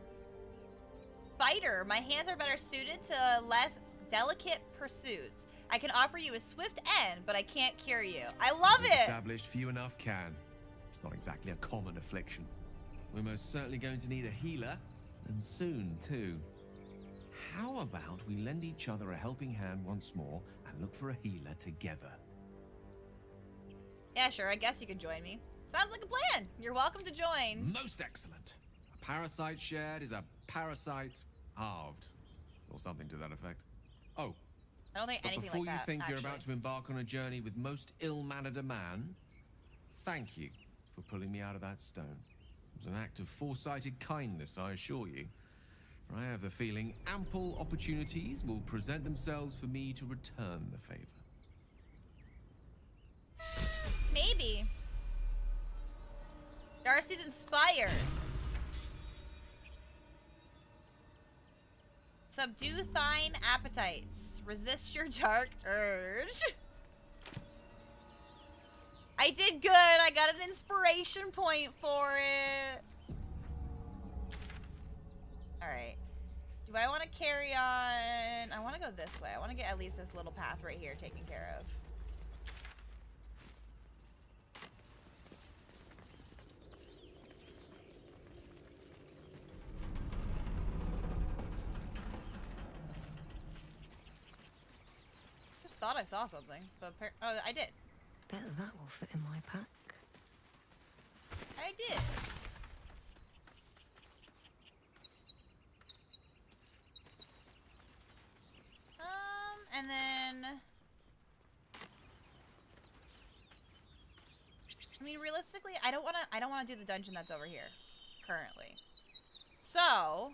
[SPEAKER 1] Fighter, my hands are better suited to less delicate pursuits. I can offer you a swift end, but I can't cure you. I love
[SPEAKER 6] We've
[SPEAKER 1] it!
[SPEAKER 6] Established few enough can. It's not exactly a common affliction. We're most certainly going to need a healer, and soon too. How about we lend each other a helping hand once more and look for a healer together?
[SPEAKER 1] Yeah, sure, I guess you can join me. Sounds like a plan. You're welcome to join.
[SPEAKER 6] Most excellent. A parasite shared is a parasite halved, or something to that effect. Oh,
[SPEAKER 1] I don't think
[SPEAKER 6] But
[SPEAKER 1] anything
[SPEAKER 6] before
[SPEAKER 1] like
[SPEAKER 6] you
[SPEAKER 1] that.
[SPEAKER 6] think you're about to embark on a journey with most ill-mannered a man, thank you for pulling me out of that stone. It was an act of foresighted kindness, I assure you. For I have the feeling ample opportunities will present themselves for me to return the favor.
[SPEAKER 1] Maybe. Darcy's inspired. Subdue thine appetites. Resist your dark urge. I did good. I got an inspiration point for it. Alright. Do I want to carry on? I want to go this way. I want to get at least this little path right here taken care of. Thought I saw something, but oh, I did.
[SPEAKER 2] Bet that will fit in my pack.
[SPEAKER 1] I did. Um, and then. I mean, realistically, I don't want to. I don't want to do the dungeon that's over here, currently. So,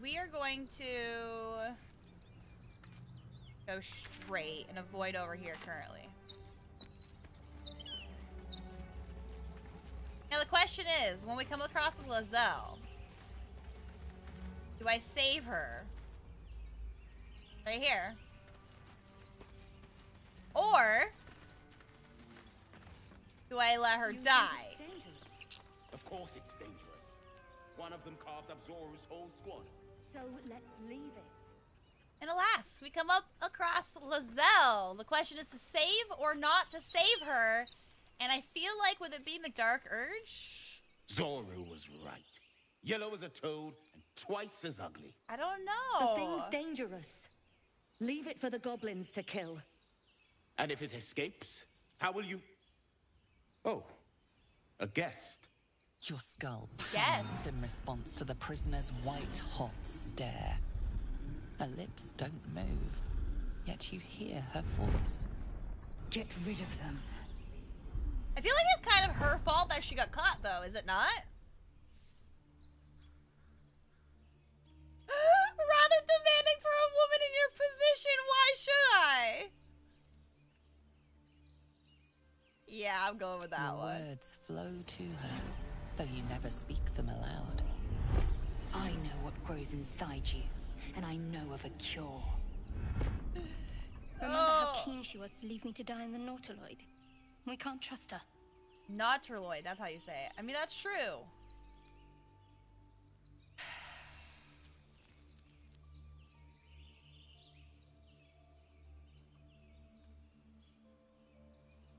[SPEAKER 1] we are going to go straight and avoid over here currently. Now the question is, when we come across Lae'zel, do I save her? Right here. Or do I let her die?
[SPEAKER 7] Of course it's dangerous. One of them carved up Zorru's whole squad.
[SPEAKER 2] So let's leave it.
[SPEAKER 1] And alas, we come up across Lae'zel. The question is to save or not to save her. And I feel like with it being the Dark Urge,
[SPEAKER 7] Zorru was right. Yellow as a toad and twice as ugly.
[SPEAKER 1] I don't know.
[SPEAKER 2] The thing's dangerous. Leave it for the goblins to kill.
[SPEAKER 7] And if it escapes, how will you... Oh, a guest.
[SPEAKER 3] Your skull
[SPEAKER 1] Yes.
[SPEAKER 3] in response to the prisoner's white hot stare. Her lips don't move, yet you hear her voice.
[SPEAKER 2] Get rid of them.
[SPEAKER 1] I feel like it's kind of her fault that she got caught, though, is it not? [GASPS] Rather demanding for a woman in your position, why should I? Yeah, I'm going with that
[SPEAKER 3] Your
[SPEAKER 1] one.
[SPEAKER 3] words flow to her, though you never speak them aloud.
[SPEAKER 2] I know what grows inside you, and I know of a cure.
[SPEAKER 4] Remember how
[SPEAKER 1] Oh.
[SPEAKER 4] keen she was to leave me to die in the Nautiloid? We can't trust her.
[SPEAKER 1] Not Trloid, that's how you say it. I mean, that's true. [SIGHS]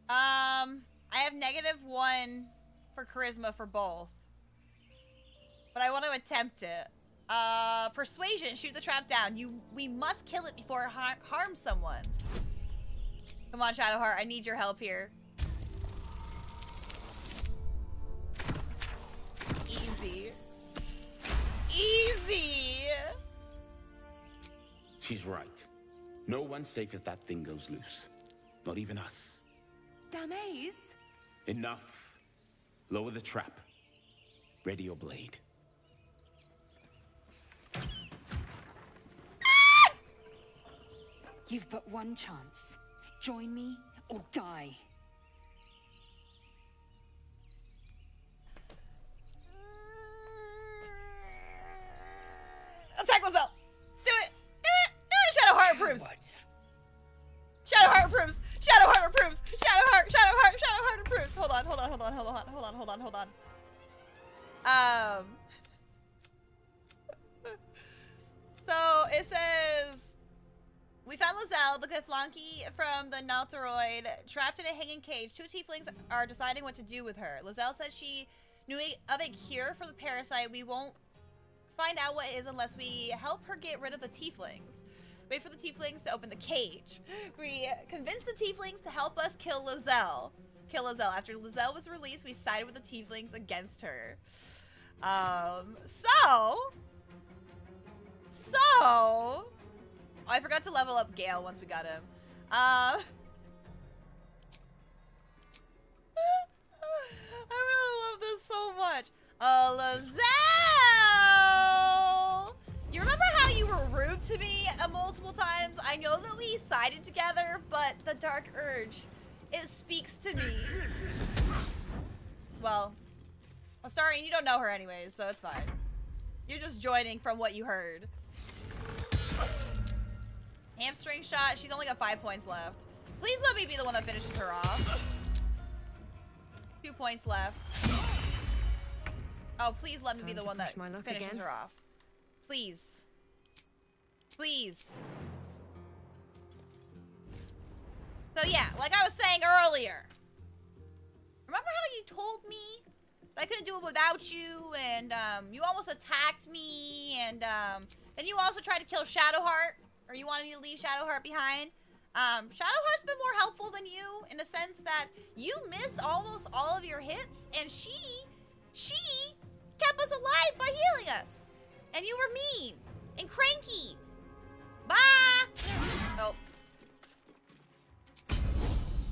[SPEAKER 1] Um, I have negative one for charisma for both. But I want to attempt it. Uh, persuasion, shoot the trap down. You, we must kill it before it har- harms someone. Come on, Shadowheart, I need your help here. Easy. Easy!
[SPEAKER 7] She's right. No one's safe if that thing goes loose. Not even us.
[SPEAKER 2] Damaze?
[SPEAKER 7] Enough. Lower the trap. Ready your blade.
[SPEAKER 2] You've but one chance. Join me or die.
[SPEAKER 1] Attack myself! Do it! Do it! Do it! Shadow Heart approves! Shadow Heart approves! Shadow Heart approves! Shadow Heart! Shadow Heart! Shadow Heart approves! Hold on, hold on, hold on, hold on, hold on, hold on, hold on. Um. [LAUGHS] So it says we found Lae'zel, the Githyanki from the Nautiloid, trapped in a hanging cage. Two tieflings are deciding what to do with her. Lae'zel says she knew of a cure for the parasite. We won't find out what it is unless we help her get rid of the tieflings. Wait for the tieflings to open the cage. [GASPS] We convinced the tieflings to help us kill Lae'zel. Kill Lae'zel. After Lae'zel was released, we sided with the tieflings against her. Um, so... So... Oh, I forgot to level up Gale once we got him. Uh... [LAUGHS] I really love this so much. Uh, Lae'zel! You remember how you were rude to me uh, multiple times? I know that we sided together, but the Dark Urge, it speaks to me. Well, Astarion, you don't know her anyways, so it's fine. You're just joining from what you heard. Hamstring shot. She's only got five points left. Please let me be the one that finishes her off. Two points left. Oh, please let me
[SPEAKER 2] Time
[SPEAKER 1] be the one that finishes
[SPEAKER 2] again.
[SPEAKER 1] her off. Please. Please. So yeah, like I was saying earlier. Remember how you told me that I couldn't do it without you, and um, you almost attacked me, and um, then you also tried to kill Shadowheart, or you wanted me to leave Shadowheart behind. Um, Shadowheart's been more helpful than you in the sense that you missed almost all of your hits, and she, she kept us alive by healing us. And you were mean and cranky. Bye. Oh.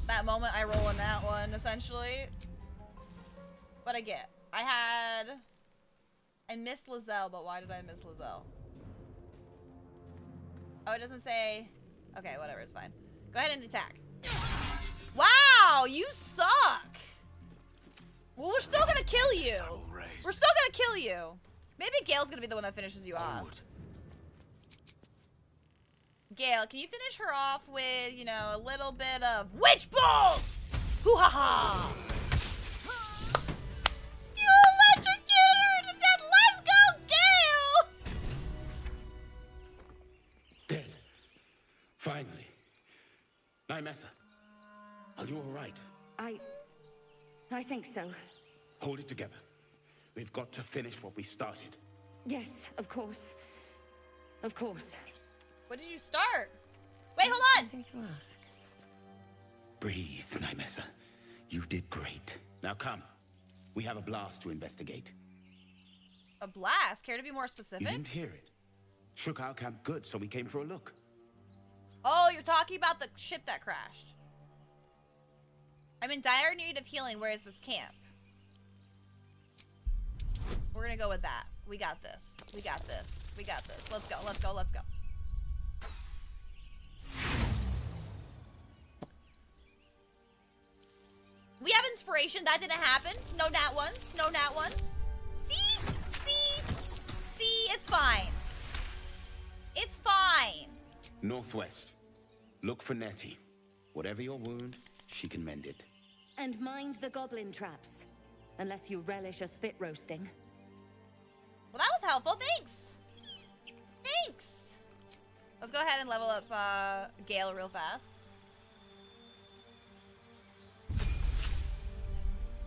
[SPEAKER 1] That moment I roll in that one, essentially. What I get? I had... I missed Lae'zel, but why did I miss Lae'zel? Oh, it doesn't say... Okay, whatever, it's fine. Go ahead and attack. Wow, you suck! Well, we're still gonna kill you. We're still gonna kill you. Maybe Gale's gonna be the one that finishes you off. Gale, can you finish her off with, you know, a little bit of Witch Bolt? Hoo ha ha!
[SPEAKER 7] Nymessa, are you all right?
[SPEAKER 2] I... I think so.
[SPEAKER 7] Hold it together. We've got to finish what we started.
[SPEAKER 2] Yes, of course. Of course.
[SPEAKER 1] What did you start? Wait, hold on!
[SPEAKER 2] Something to ask.
[SPEAKER 7] Breathe, Nymessa. You did great. Now come. We have a blast to investigate.
[SPEAKER 1] A blast? Care to be more specific?
[SPEAKER 7] You
[SPEAKER 1] specific?
[SPEAKER 7] didn't hear it. Shook our camp good, so we came for a look.
[SPEAKER 1] Oh, you're talking about the ship that crashed. I'm in dire need of healing. Where is this camp? We're gonna go with that. We got this. We got this. We got this. Let's go. Let's go. Let's go. We have inspiration. That didn't happen. No nat ones. No nat ones. See? See? See? It's fine. It's fine.
[SPEAKER 7] Northwest. Look for Nettie. Whatever your wound, she can mend it.
[SPEAKER 2] And mind the goblin traps. Unless you relish a spit roasting.
[SPEAKER 1] Well, that was helpful. Thanks. Thanks. Let's go ahead and level up uh, Gale real fast.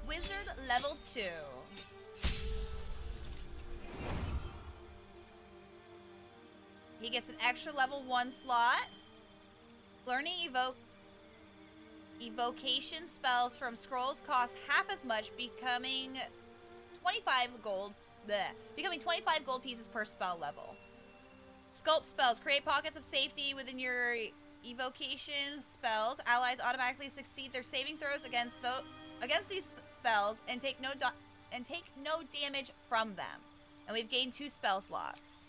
[SPEAKER 1] Wizard level 2. He gets an extra level 1 slot. Learning evoke evocation spells from scrolls costs half as much, becoming 25 gold. Bleh, becoming 25 gold pieces per spell level. Sculpt spells create pockets of safety within your evocation spells. Allies automatically succeed their saving throws against those against these spells and take no and take no damage from them. And we've gained two spell slots.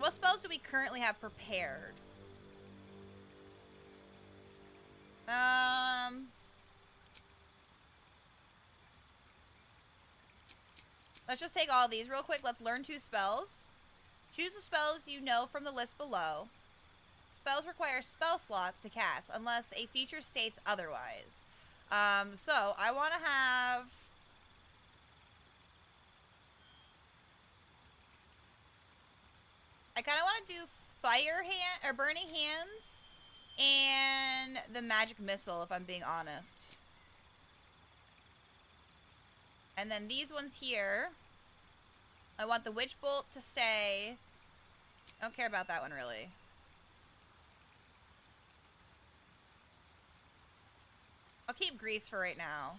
[SPEAKER 1] What spells do we currently have prepared? Um. Let's just take all these real quick. Let's learn two spells. Choose the spells you know from the list below. Spells require spell slots to cast unless a feature states otherwise. Um, so I want to have. I kind of want to do fire hand or burning hands and the magic missile if I'm being honest. And then these ones here. I want the witch bolt to stay. I don't care about that one really. I'll keep grease for right now.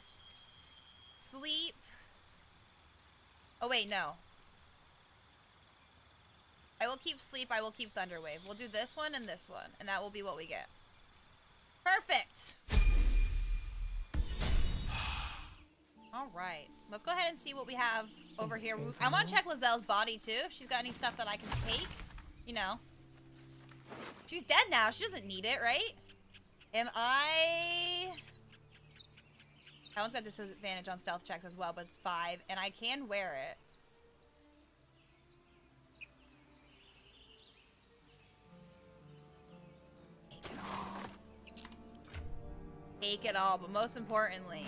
[SPEAKER 1] Sleep. Oh wait, no. I will keep sleep, I will keep thunderwave. We'll do this one and this one, and that will be what we get. Perfect! [SIGHS] Alright, let's go ahead and see what we have over here. I want to check Lae'zel's body too, if she's got any stuff that I can take. You know. She's dead now, she doesn't need it, right? Am I... That one's got disadvantage on stealth checks as well, but it's five, and I can wear it. Take it all. Take it all, but most importantly,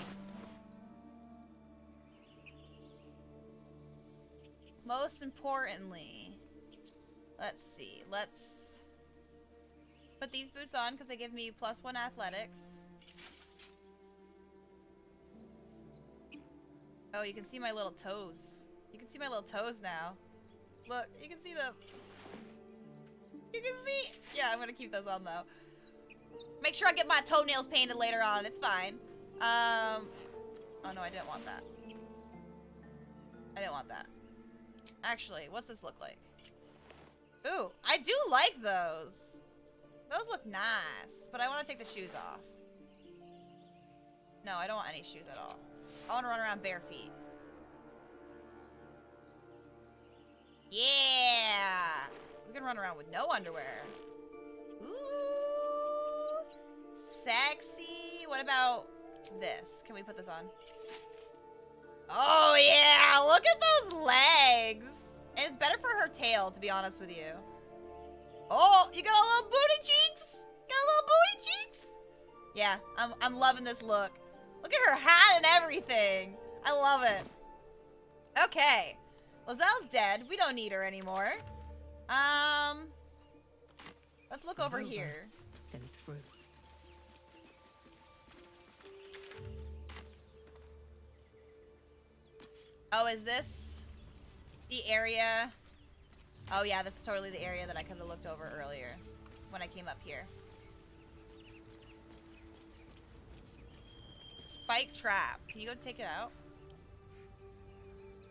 [SPEAKER 1] most importantly, let's see, let's put these boots on because they give me plus one athletics. Oh, you can see my little toes. You can see my little toes now. Look, you can see them. You can see. Yeah, I'm gonna keep those on though. Make sure I get my toenails painted later on. It's fine. Um. Oh no, I didn't want that. I didn't want that. Actually, what's this look like? Ooh, I do like those. Those look nice, but I want to take the shoes off. No, I don't want any shoes at all. I want to run around bare feet. Yeah! We can run around with no underwear. Ooh! Sexy! What about this? Can we put this on? Oh yeah! Look at those legs! And it's better for her tail, to be honest with you. Oh, you got a little booty cheeks? Got a little booty cheeks? Yeah, I'm, I'm loving this look. Look at her hat and everything. I love it. Okay. Lae'zel's dead. We don't need her anymore. Um, let's look over here. Oh, is this the area? Oh yeah, this is totally the area that I could have looked over earlier when I came up here. Spike trap. Can you go take it out?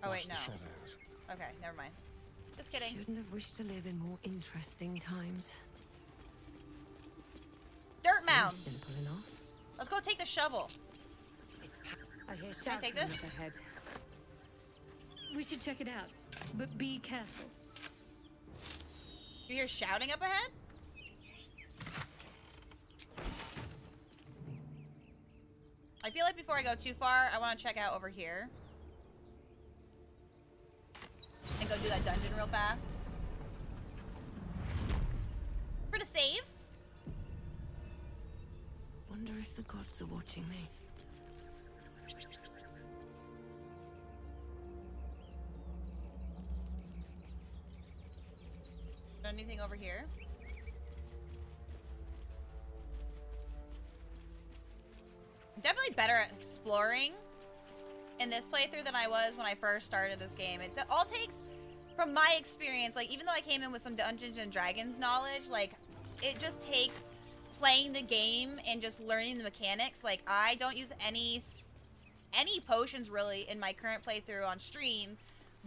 [SPEAKER 1] Oh wait, no. Okay, never mind. Just kidding.
[SPEAKER 2] Shouldn't have wished to live in more interesting times.
[SPEAKER 1] Dirt
[SPEAKER 2] Seems
[SPEAKER 1] mound.
[SPEAKER 2] Simple enough.
[SPEAKER 1] Let's go take the shovel.
[SPEAKER 2] I hear
[SPEAKER 1] Can I take this?
[SPEAKER 2] ahead.
[SPEAKER 4] We should check it out, but be careful.
[SPEAKER 1] You hear shouting up ahead? I feel like before I go too far, I want to check out over here. And go do that dungeon real fast. For to save.
[SPEAKER 2] Wonder if the gods are watching me.
[SPEAKER 1] Anything over here? Definitely better at exploring in this playthrough than I was when I first started this game. It all takes, from my experience, like even though I came in with some Dungeons and Dragons knowledge, like it just takes playing the game and just learning the mechanics. Like I don't use any any potions really in my current playthrough on stream,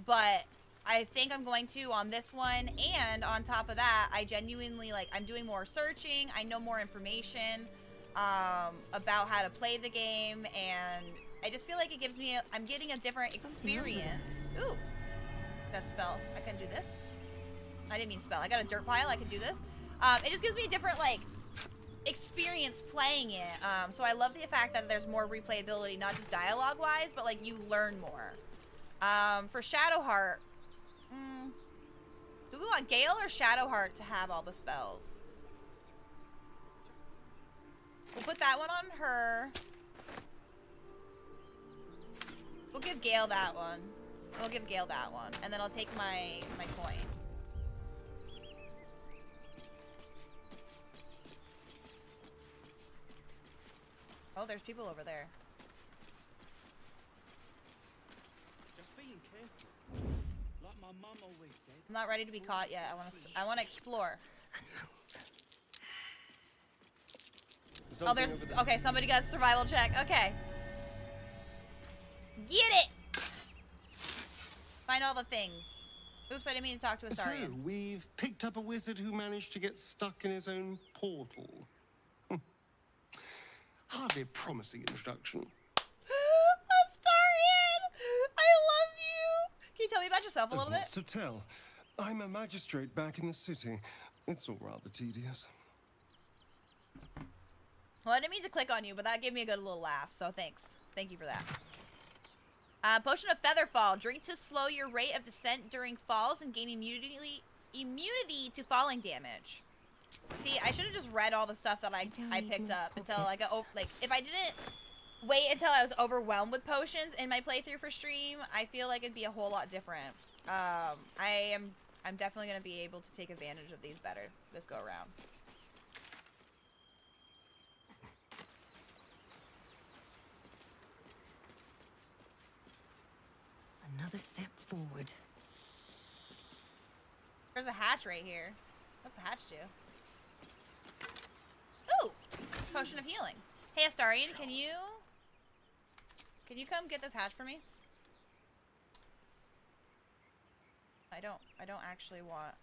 [SPEAKER 1] but I think I'm going to on this one, and on top of that, I genuinely like I'm doing more searching. I know more information um, about how to play the game, and I just feel like it gives me. A, I'm getting a different experience. Ooh, that spell. I can do this. I didn't mean spell. I got a dirt pile. I can do this. Um, it just gives me a different like experience playing it. Um, so I love the fact that there's more replayability, not just dialogue wise, but like you learn more. Um, for Shadowheart, do we want Gale or Shadowheart to have all the spells? We'll put that one on her. We'll give Gale that one. We'll give Gale that one. And then I'll take my, my coin. Oh, there's people over there.
[SPEAKER 8] Just being careful. Like my mum always said.
[SPEAKER 1] I'm not ready to be caught yet. I want to. I want to explore. Oh, there's.
[SPEAKER 5] there.
[SPEAKER 1] Okay, somebody got a survival check. Okay. Get it. Find all the things. Oops, I didn't mean to talk to a
[SPEAKER 5] So,
[SPEAKER 1] Sarian.
[SPEAKER 5] we've picked up a wizard who managed to get stuck in his own portal. Hmm. Hardly a promising introduction. [GASPS]
[SPEAKER 1] Astarion! I love you! Can you tell me about yourself a little bit?
[SPEAKER 5] To tell? I'm a magistrate back in the city. It's all rather tedious.
[SPEAKER 1] Well, I didn't mean to click on you, but that gave me a good little laugh, so thanks. Thank you for that. Uh, potion of Featherfall. Drink to slow your rate of descent during falls and gain immunity immunity to falling damage. See, I should have just read all the stuff that I, I picked up until I got, o- like, if I didn't wait until I was overwhelmed with potions in my playthrough for stream, I feel like it'd be a whole lot different. Um, I am, I'm definitely going to be able to take advantage of these better this go around.
[SPEAKER 2] Another step forward.
[SPEAKER 1] There's a hatch right here. What's the hatch do? Ooh! Potion of healing. Hey, Astarion, can you... Can you come get this hatch for me? I don't... I don't actually want...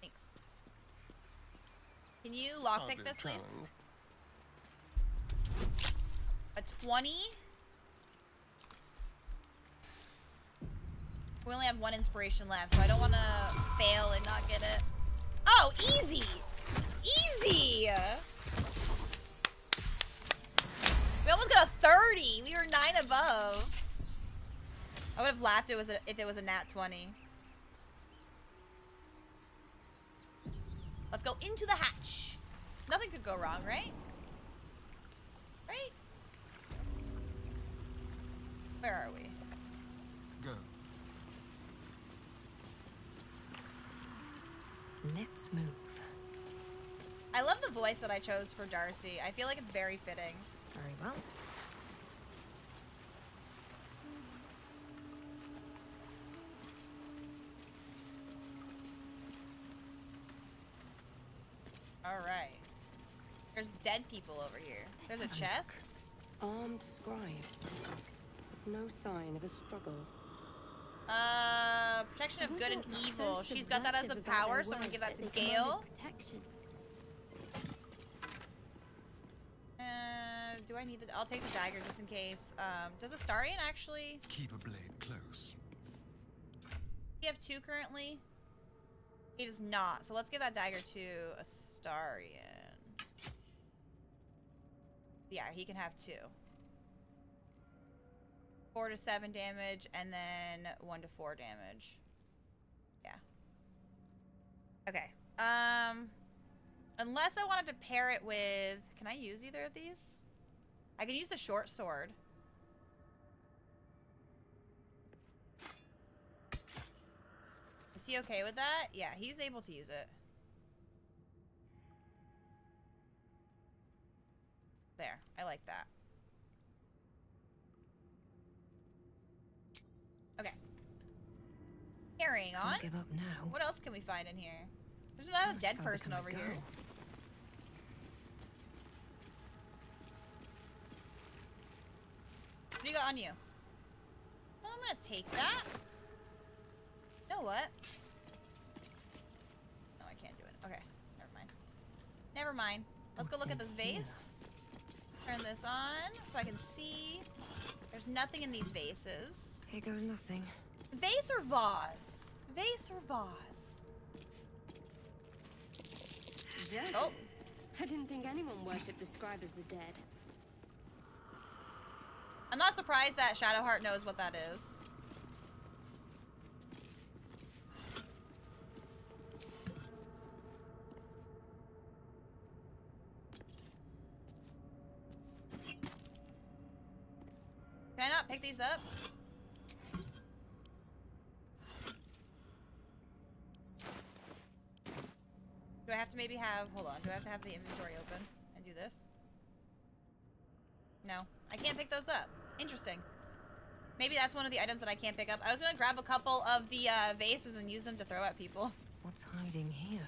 [SPEAKER 1] Thanks. Can you lockpick this, please? A 20? We only have one inspiration left, so I don't want to fail and not get it. Oh, easy! Easy! We almost got a 30! We were 9 above. I would have laughed it was a, if it was a nat 20. Let's go into the hatch. Nothing could go wrong, right? Right? Where are we?
[SPEAKER 5] Go.
[SPEAKER 2] Let's move.
[SPEAKER 1] I love the voice that I chose for Darcy. I feel like it's very fitting.
[SPEAKER 2] Very well.
[SPEAKER 1] Dead people over here. There's a
[SPEAKER 2] Let's have a look.
[SPEAKER 1] chest.
[SPEAKER 9] Armed scribes. No sign of a struggle.
[SPEAKER 1] Uh, protection of good and
[SPEAKER 9] wonder what was
[SPEAKER 1] evil.
[SPEAKER 9] so
[SPEAKER 1] She's got that as a power, so I'm gonna give that
[SPEAKER 9] words
[SPEAKER 1] to
[SPEAKER 9] that they commanded
[SPEAKER 1] Gale.
[SPEAKER 9] Protection.
[SPEAKER 1] Uh, do I need the? I'll take the dagger just in case. Um, does Astarion actually?
[SPEAKER 5] Keep a blade close.
[SPEAKER 1] We have two currently. He does not. So let's give that dagger to Astarion. Yeah, he can have two. Four to seven damage, and then one to four damage. Yeah. Okay. Um, unless I wanted to pair it with, can I use either of these? I can use the short sword. Is he okay with that? Yeah, he's able to use it. There, I like that. Okay. Carrying on.
[SPEAKER 2] Don't give up now.
[SPEAKER 1] What else can we find in here? There's another dead person over here. What do you got on you? Well, I'm gonna take that. You know what? No, I can't do it. Okay, never mind. Never mind. Let's go look at this vase. Turn this on so I can see. There's nothing in these vases.
[SPEAKER 9] Here goes nothing.
[SPEAKER 1] Vase or vase? Vase or vase? Oh,
[SPEAKER 2] I didn't think anyone worshipped the scribe of the dead.
[SPEAKER 1] I'm not surprised that Shadowheart knows what that is. Not pick these up? Do I have to maybe have, hold on, do I have to have the inventory open and do this? No, I can't pick those up. Interesting. Maybe that's one of the items that I can't pick up. I was gonna grab a couple of the uh, vases and use them to throw at people.
[SPEAKER 9] What's hiding here?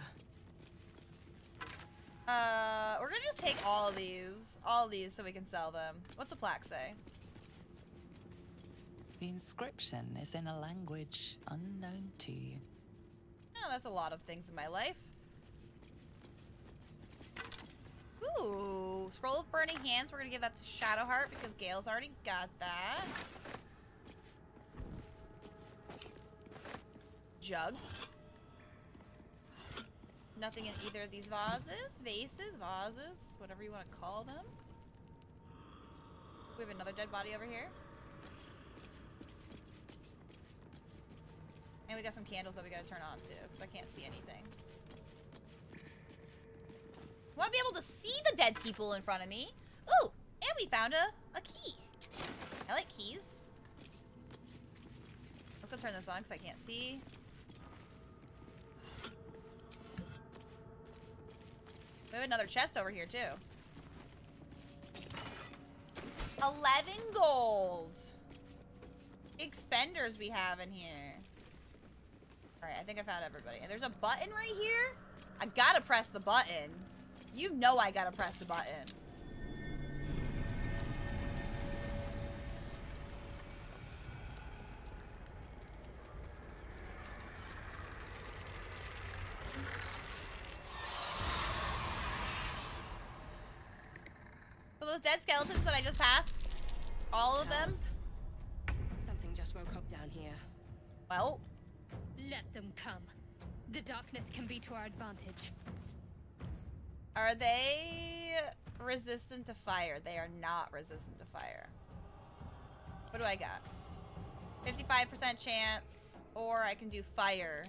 [SPEAKER 1] Uh, we're gonna just take all of these, all of these, so we can sell them. What's the plaque say?
[SPEAKER 3] The inscription is in a language unknown to you.
[SPEAKER 1] Oh, that's a lot of things in my life. Ooh, scroll of burning hands. We're gonna give that to Shadowheart because Gale's already got that. Jug. Nothing in either of these vases, vases, vases, whatever you want to call them. We have another dead body over here. And we got some candles that we gotta turn on too, because I can't see anything. I want to be able to see the dead people in front of me. Ooh, and we found a, a key. I like keys. Let's go turn this on because I can't see. We have another chest over here too. 11 gold. Expenders we have in here. Alright, I think I found everybody. And there's a button right here. I gotta press the button. You know I gotta press the button. So those dead skeletons that I just passed, all of them,
[SPEAKER 9] Something just woke up down here.
[SPEAKER 1] well,
[SPEAKER 4] Let them come. The darkness can be to our advantage.
[SPEAKER 1] are they resistant to fire? They are not resistant to fire. What do I got? 55% chance, or I can do fire.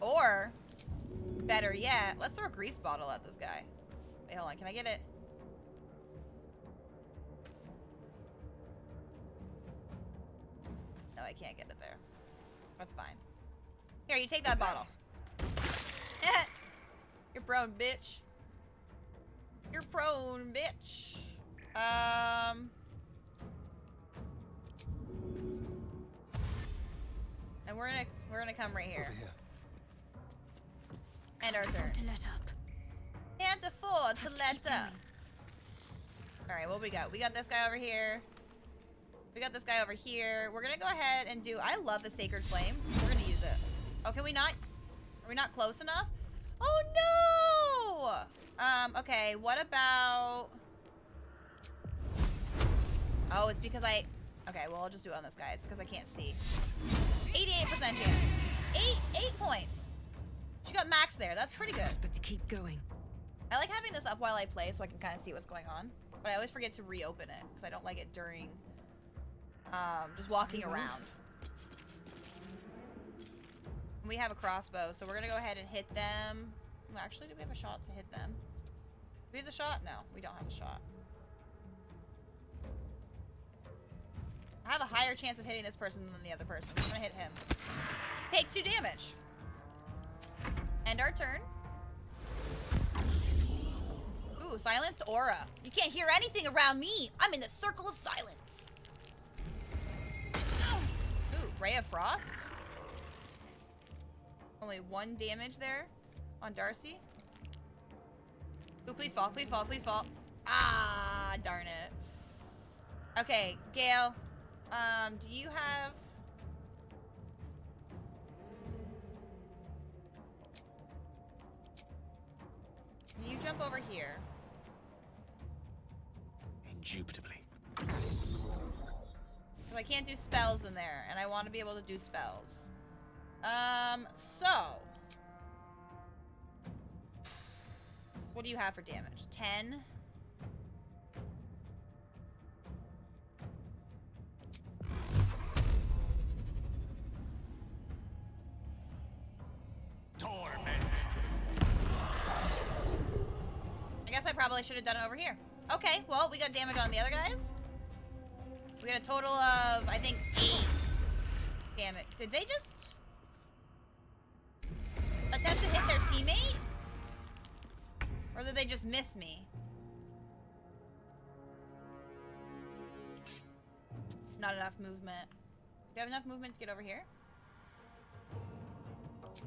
[SPEAKER 1] Or, better yet, let's throw a grease bottle at this guy. Wait, hold on, can I get it? I can't get it there. That's fine. Here, you take that bottle. [LAUGHS] You're prone, bitch. You're prone, bitch. Um. And we're gonna we're gonna come right here.
[SPEAKER 5] Here.
[SPEAKER 1] And our turn.
[SPEAKER 4] To let up.
[SPEAKER 1] Can't afford to let
[SPEAKER 4] Keep
[SPEAKER 1] up. All right, what we got? We got this guy over here. We got this guy over here. We're gonna go ahead and do. I love the sacred flame. We're gonna use it. Oh, can we not? Are we not close enough? Oh no! Um. Okay. What about? Oh, it's because I. Okay. Well, I'll just do it on this guy. It's because I can't see. 88% chance. Eight. Eight points. She got max there. That's pretty good.
[SPEAKER 9] But to keep going.
[SPEAKER 1] I like having this up while I play so I can kind of see what's going on. But I always forget to reopen it because I don't like it during um, just walking
[SPEAKER 9] Mhm.
[SPEAKER 1] around. We have a crossbow, so we're going to go ahead and hit them. Well, Actually, do we have a shot to hit them? Do we have the shot? No, we don't have a shot. I have a higher chance of hitting this person than the other person. I'm going to hit him. Take two damage. End our turn. Ooh, silenced aura. You can't hear anything around me. I'm in the circle of silence. Ray of frost. Only one damage there on Darcy. Ooh, please fall, please fall, please fall. Ah, darn it. Okay, Gale. Um, do you have... Can you jump over here?
[SPEAKER 10] Indubitably.
[SPEAKER 1] Because I can't do spells in there, and I want to be able to do spells. Um, so... What do you have for damage? 10?
[SPEAKER 10] Torment.
[SPEAKER 1] I guess I probably should have done it over here. Okay, well, we got damage on the other guys. We got a total of, I think, eight Damn it. Did they just attempt to hit their teammate? Or did they just miss me? Not enough movement. Do you have enough movement to get over here?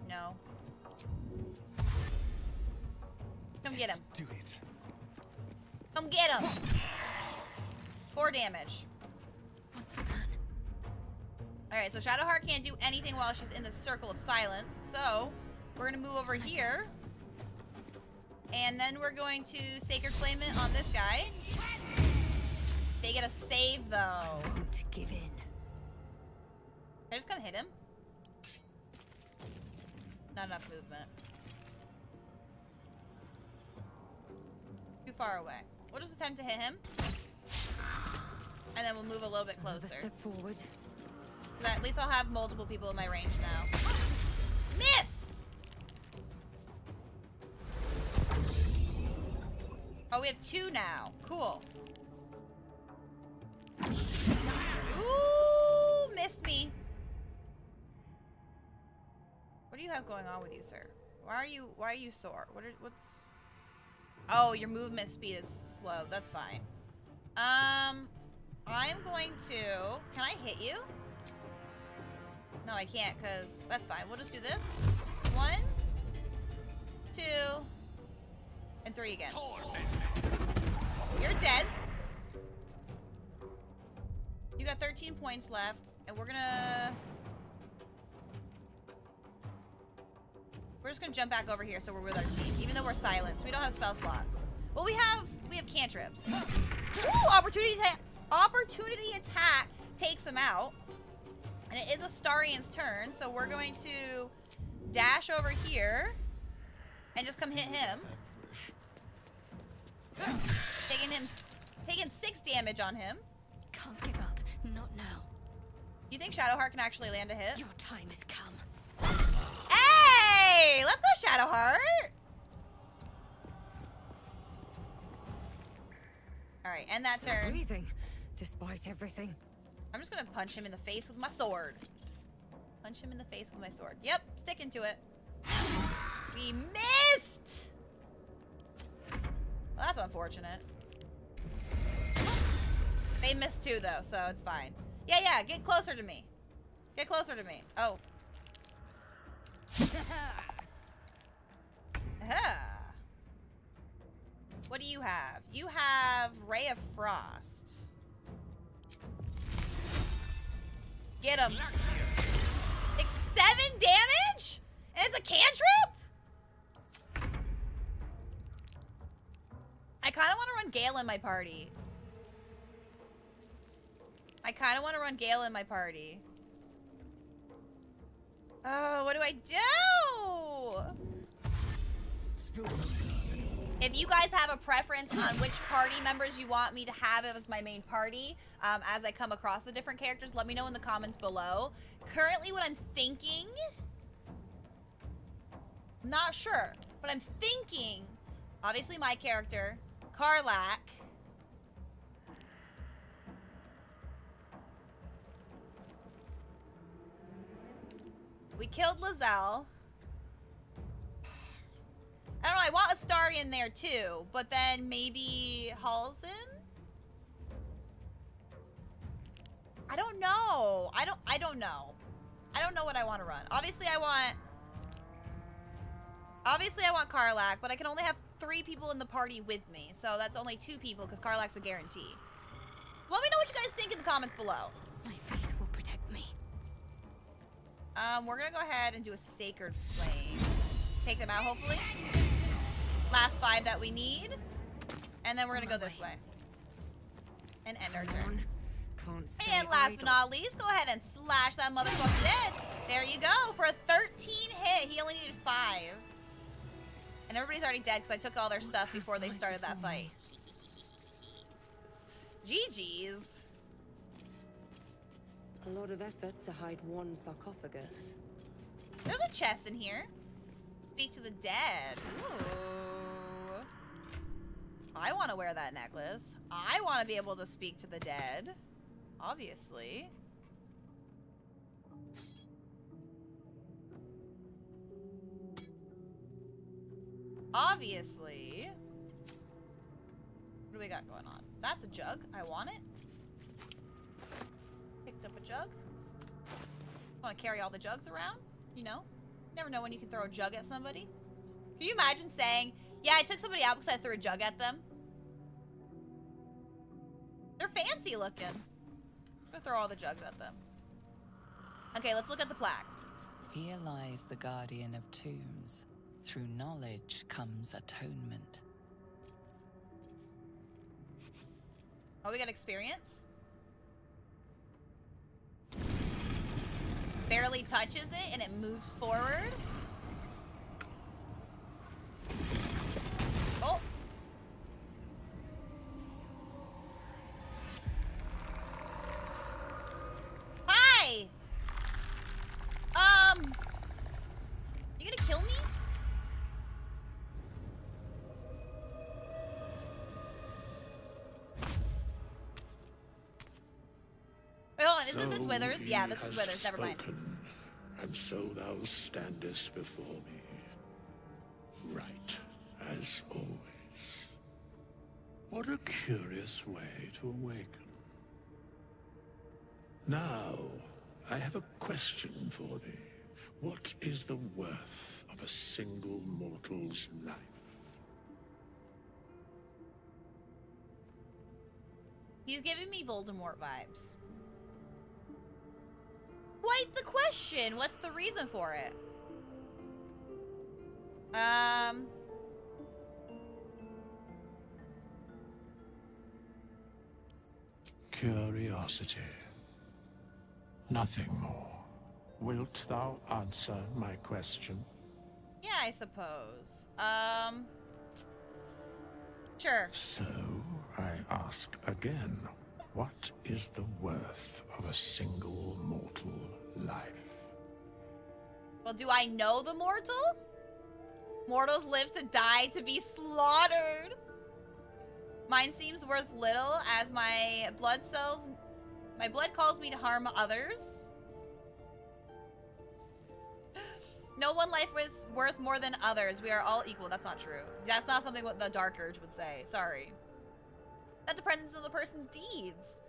[SPEAKER 1] No. Come get him.
[SPEAKER 10] Do it.
[SPEAKER 1] Come get him. Four damage.
[SPEAKER 2] What's the plan?
[SPEAKER 1] All right, so Shadowheart can't do anything while she's in the circle of silence. So we're gonna move over here, and then we're going to Sacred Flame it on this guy. They get a save though.
[SPEAKER 2] Won't give in.
[SPEAKER 1] Can I just come hit him? Not enough movement. Too far away. We'll just attempt to hit him. And then we'll move a little bit
[SPEAKER 2] Another
[SPEAKER 1] closer.
[SPEAKER 2] step forward.
[SPEAKER 1] So at least I'll have multiple people in my range now. Miss! Oh, we have two now. Cool. Ooh, missed me. What do you have going on with you, sir? Why are you why are you sore? What are what's Oh, your movement speed is slow. That's fine. Um I'm going to Can I hit you? No, I can't, because that's fine. We'll just do this. One, two, and three again. You're dead. You got 13 points left, and we're gonna... We're just gonna jump back over here so we're with our team, even though we're silenced. We don't have spell slots. Well, we have we have cantrips. Ooh, opportunity. Opportunity attack takes them out. And it is a Astarion's turn, so we're going to dash over here and just come hit him. Taking him, taking six damage on him.
[SPEAKER 2] Can't give up. Not now.
[SPEAKER 1] You think Shadowheart can actually land a hit?
[SPEAKER 2] Your time has come.
[SPEAKER 1] Hey, let's go Shadowheart. All right, end that turn.
[SPEAKER 2] Breathing, despite everything.
[SPEAKER 1] I'm just gonna punch him in the face with my sword. Punch him in the face with my sword. Yep, sticking to it. We missed! Well, that's unfortunate. They missed too, though, so it's fine. Yeah, yeah, get closer to me. Get closer to me. Oh. [LAUGHS] What do you have? You have Ray of Frost. Get him. Like seven damage? And it's a cantrip? I kind of want to run Gale in my party. I kind of want to run Gale in my party. Oh, what do I do?
[SPEAKER 10] Spill some.
[SPEAKER 1] If you guys have a preference on which party members you want me to have as my main party, um, as I come across the different characters, let me know in the comments below. Currently, what I'm thinking, not sure, but I'm thinking, obviously my character, Karlach. We killed Lae'zel. I don't know, I want Astarion there too, but then maybe Halsin? I don't know. I don't I don't know. I don't know what I want to run. Obviously I want Obviously I want Karlach, but I can only have three people in the party with me, so that's only two people because Karlach's a guarantee. Let me know what you guys think in the comments below.
[SPEAKER 4] My faith will protect me.
[SPEAKER 1] Um, we're gonna go ahead and do a Sacred Flame. Take them out, hopefully. Last five that we need. And then we're gonna go this way. And end our turn.
[SPEAKER 9] on. Can't stay
[SPEAKER 1] And last but not least, go ahead and slash that motherfucker dead. There you go. For a 13 hit, he only needed five. And everybody's already dead because I took all their stuff before they started that fight. GG's.
[SPEAKER 9] A lot of effort to hide one sarcophagus.
[SPEAKER 1] There's a chest in here. Speak to the dead. Ooh. I want to wear that necklace. I want to be able to speak to the dead. Obviously. Obviously. What do we got going on? That's a jug. I want it. Picked up a jug. Want to carry all the jugs around? You know? Never know when you can throw a jug at somebody. Can you imagine saying, yeah, I took somebody out because I threw a jug at them? They're fancy looking. I'm gonna throw all the jugs at them. Okay, let's look at the plaque.
[SPEAKER 3] Here lies the guardian of tombs. Through knowledge comes atonement.
[SPEAKER 1] Oh, we got experience? Barely touches it and it moves forward. Hold. Isn't this Withers? Yeah, this is Withers. Never mind.
[SPEAKER 11] spoken, And so thou standest before me, right as always. What a curious way to awaken. Now, I have a question for thee. What is the worth of a single mortal's life?
[SPEAKER 1] He's giving me Voldemort vibes. The question. What's the reason for it? Um.
[SPEAKER 11] Curiosity. Nothing more. Wilt thou answer my question?
[SPEAKER 1] Yeah, I suppose. Um. Sure.
[SPEAKER 11] So, I ask again, what is the worth of a single mortal life?
[SPEAKER 1] Well, do I know the mortal? Mortals live to die to be slaughtered. Mine seems worth little as my blood cells. My blood calls me to harm others. [LAUGHS] No one life was worth more than others. We are all equal. That's not true. That's not something what the Dark Urge would say. Sorry. That depends on the person's deeds.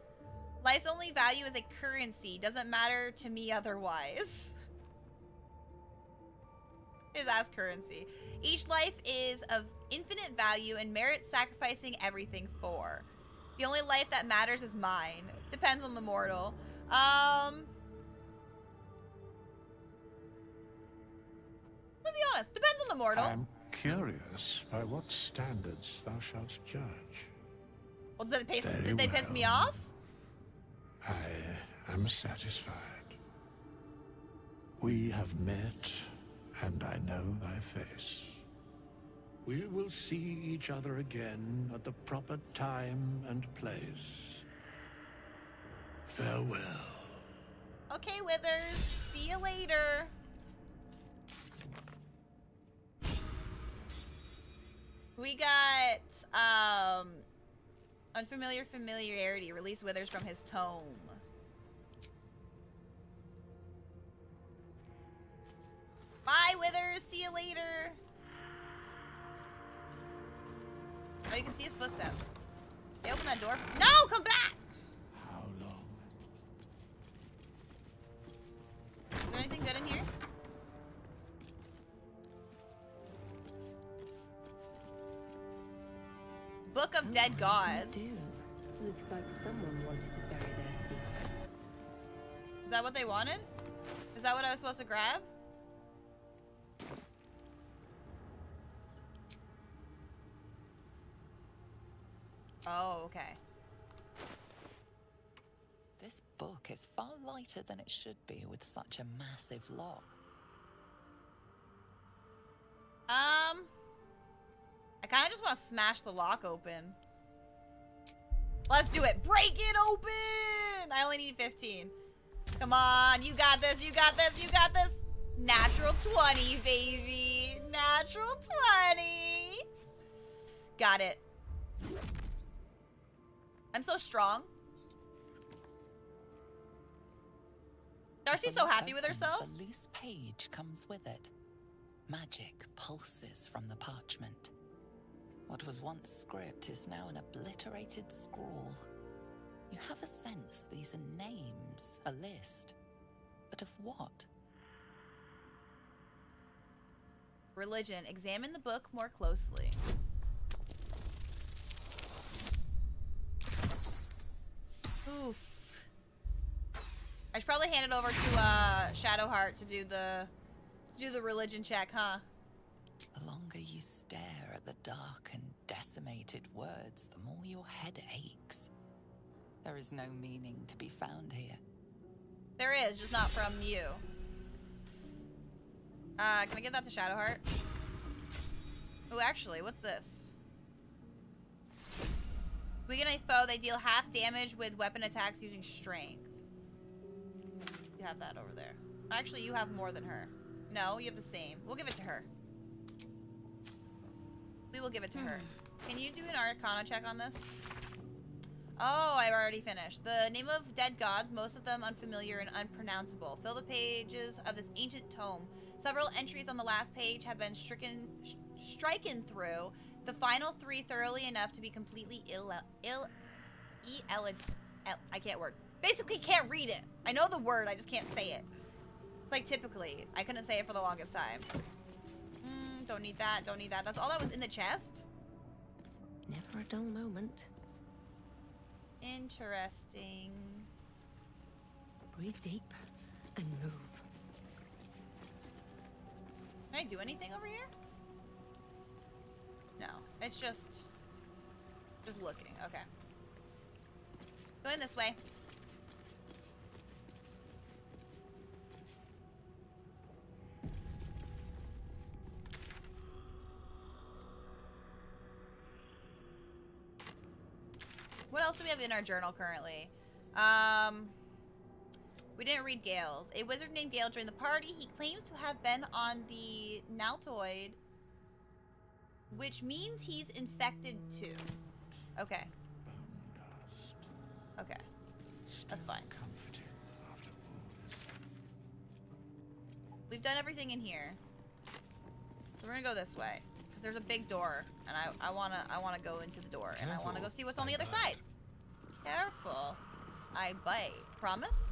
[SPEAKER 1] Life's only value is a currency. Doesn't matter to me otherwise. [LAUGHS] is as currency. Each life is of infinite value and merits sacrificing everything for. The only life that matters is mine. Depends on the mortal. Um. To be honest, depends on the mortal.
[SPEAKER 11] I'm curious by what standards thou shalt judge.
[SPEAKER 1] well, did they, piss, did they piss me off?
[SPEAKER 11] I am satisfied. We have met, and I know thy face. We will see each other again at the proper time and place. Farewell.
[SPEAKER 1] Okay, Withers. See you later. We got um unfamiliar familiarity. Release Withers from his tome. Bye, Withers. See you later. Oh, you can see his footsteps. They open that door. No, come back.
[SPEAKER 11] How long?
[SPEAKER 1] Is there anything good in here? Book of
[SPEAKER 9] Oh,
[SPEAKER 1] Dead Gods.
[SPEAKER 9] Looks like someone wanted to bury their secrets.
[SPEAKER 1] Is that what they wanted? Is that what I was supposed to grab? Oh, okay.
[SPEAKER 3] This book is far lighter than it should be with such a massive lock.
[SPEAKER 1] Um, I just want to smash the lock open. Let's do it. Break it open. I only need 15. Come on, you got this. You got this. You got this. Natural 20, baby. Natural 20. Got it. I'm so strong. Darcy's so happy with herself.
[SPEAKER 3] A loose page comes with it. Magic pulses from the parchment. What was once script is now an obliterated scrawl. You have a sense these are names, a list. But of what?
[SPEAKER 1] Religion. Examine the book more closely. Oof. I should probably hand it over to uh, Shadowheart to do the to do the religion check, huh?
[SPEAKER 3] Longer you stare at the dark and decimated words, the more your head aches. There is no meaning to be found here.
[SPEAKER 1] There is, just not from you. Uh, can I give that to Shadowheart? Oh, actually, what's this? Weaken a foe, they deal half damage with weapon attacks using strength. You have that over there. Actually, you have more than her. No, you have the same. We'll give it to her. We will give it to her. Hmm. Can you do an Arcana check on this? Oh, I've already finished. The name of dead gods, most of them unfamiliar and unpronounceable. Fill the pages of this ancient tome. Several entries on the last page have been stricken, sh- stricken through. The final three thoroughly enough to be completely ill, ill, e I can't word. Basically, can't read it. I know the word, I just can't say it. It's like typically, I couldn't say it for the longest time. Don't need that. Don't need that. That's all that was in the chest.
[SPEAKER 9] Never a dull moment.
[SPEAKER 1] Interesting.
[SPEAKER 9] Breathe deep and move.
[SPEAKER 1] Can I do anything over here? No, it's just, just looking. Okay. Going this way. What else do we have in our journal currently? Um, we didn't read Gale's. A wizard named Gale joined the party. He claims to have been on the Nautiloid, which means he's infected too. Okay. Okay. That's fine. We've done everything in here. So we're gonna go this way. Because there's a big door. And I, I wanna I wanna go into the door. And I wanna go see what's on the other side. Careful. I bite. Promise?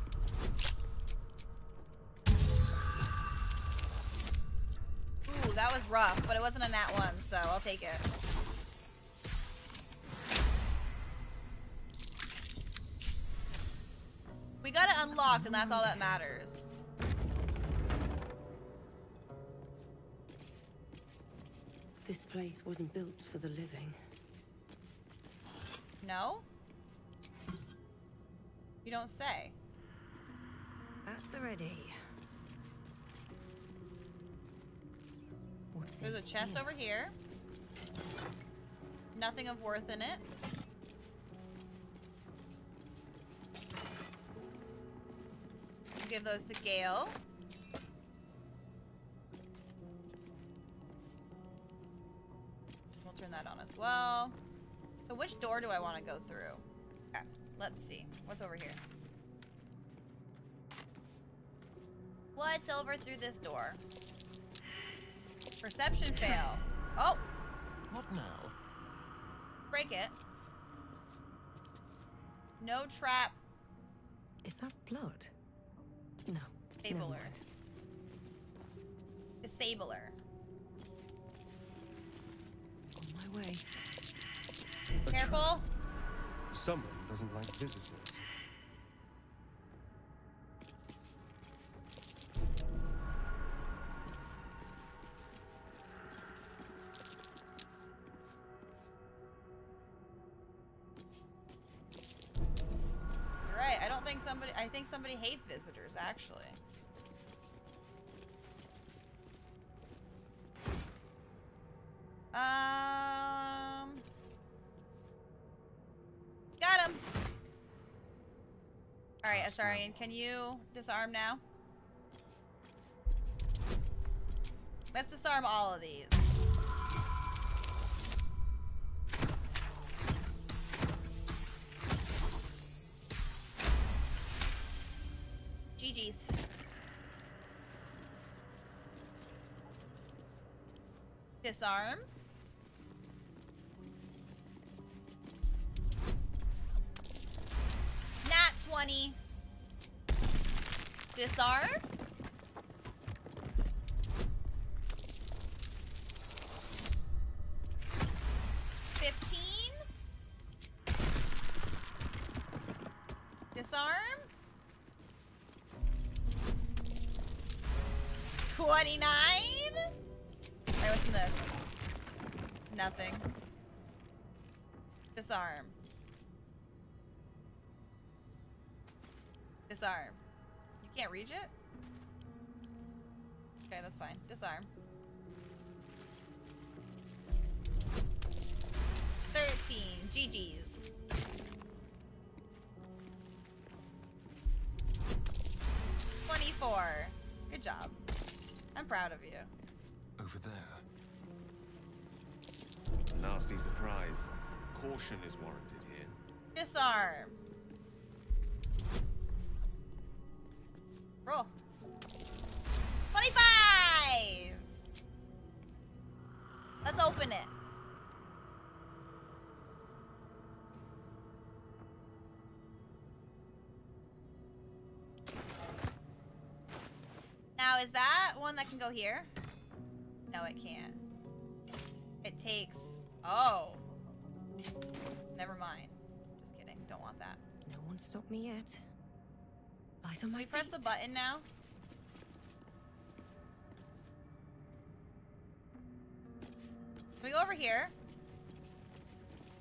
[SPEAKER 1] Ooh, that was rough, but it wasn't in that one, so I'll take it. We got it unlocked, and that's all that matters.
[SPEAKER 9] This place wasn't built for the living.
[SPEAKER 1] No? You don't say.
[SPEAKER 9] At the ready. What's
[SPEAKER 1] There's a chest
[SPEAKER 9] here?
[SPEAKER 1] over here. Nothing of worth in it. Give those to Gale. Well. So which door do I want to go through? Okay, let's see. What's over here? What's over through this door? Perception [LAUGHS] fail. Oh!
[SPEAKER 10] What now?
[SPEAKER 1] Break it. No trap.
[SPEAKER 9] Is that blood? No. never
[SPEAKER 1] Disabler.
[SPEAKER 9] Way.
[SPEAKER 5] A
[SPEAKER 1] Careful.
[SPEAKER 5] Someone doesn't like visitors.
[SPEAKER 1] You're right. I don't think somebody. I think somebody hates visitors. Actually. All right, Astarion, can you disarm now? Let's disarm all of these. GG's. Disarm. Nat 20. Disarm. Fifteen. Disarm. Twenty-nine. Alright, what's in this? Nothing. Proud of you.
[SPEAKER 5] Over there.
[SPEAKER 6] Nasty surprise. Caution is warranted here.
[SPEAKER 1] Disarm. Roll. 25! Let's open it. Now, is that one that can go here? No, it can't. It takes... Oh. Never mind. Just kidding. Don't want that.
[SPEAKER 9] No one stopped me yet. Light on my
[SPEAKER 1] Can we press the button now? Can we go over here?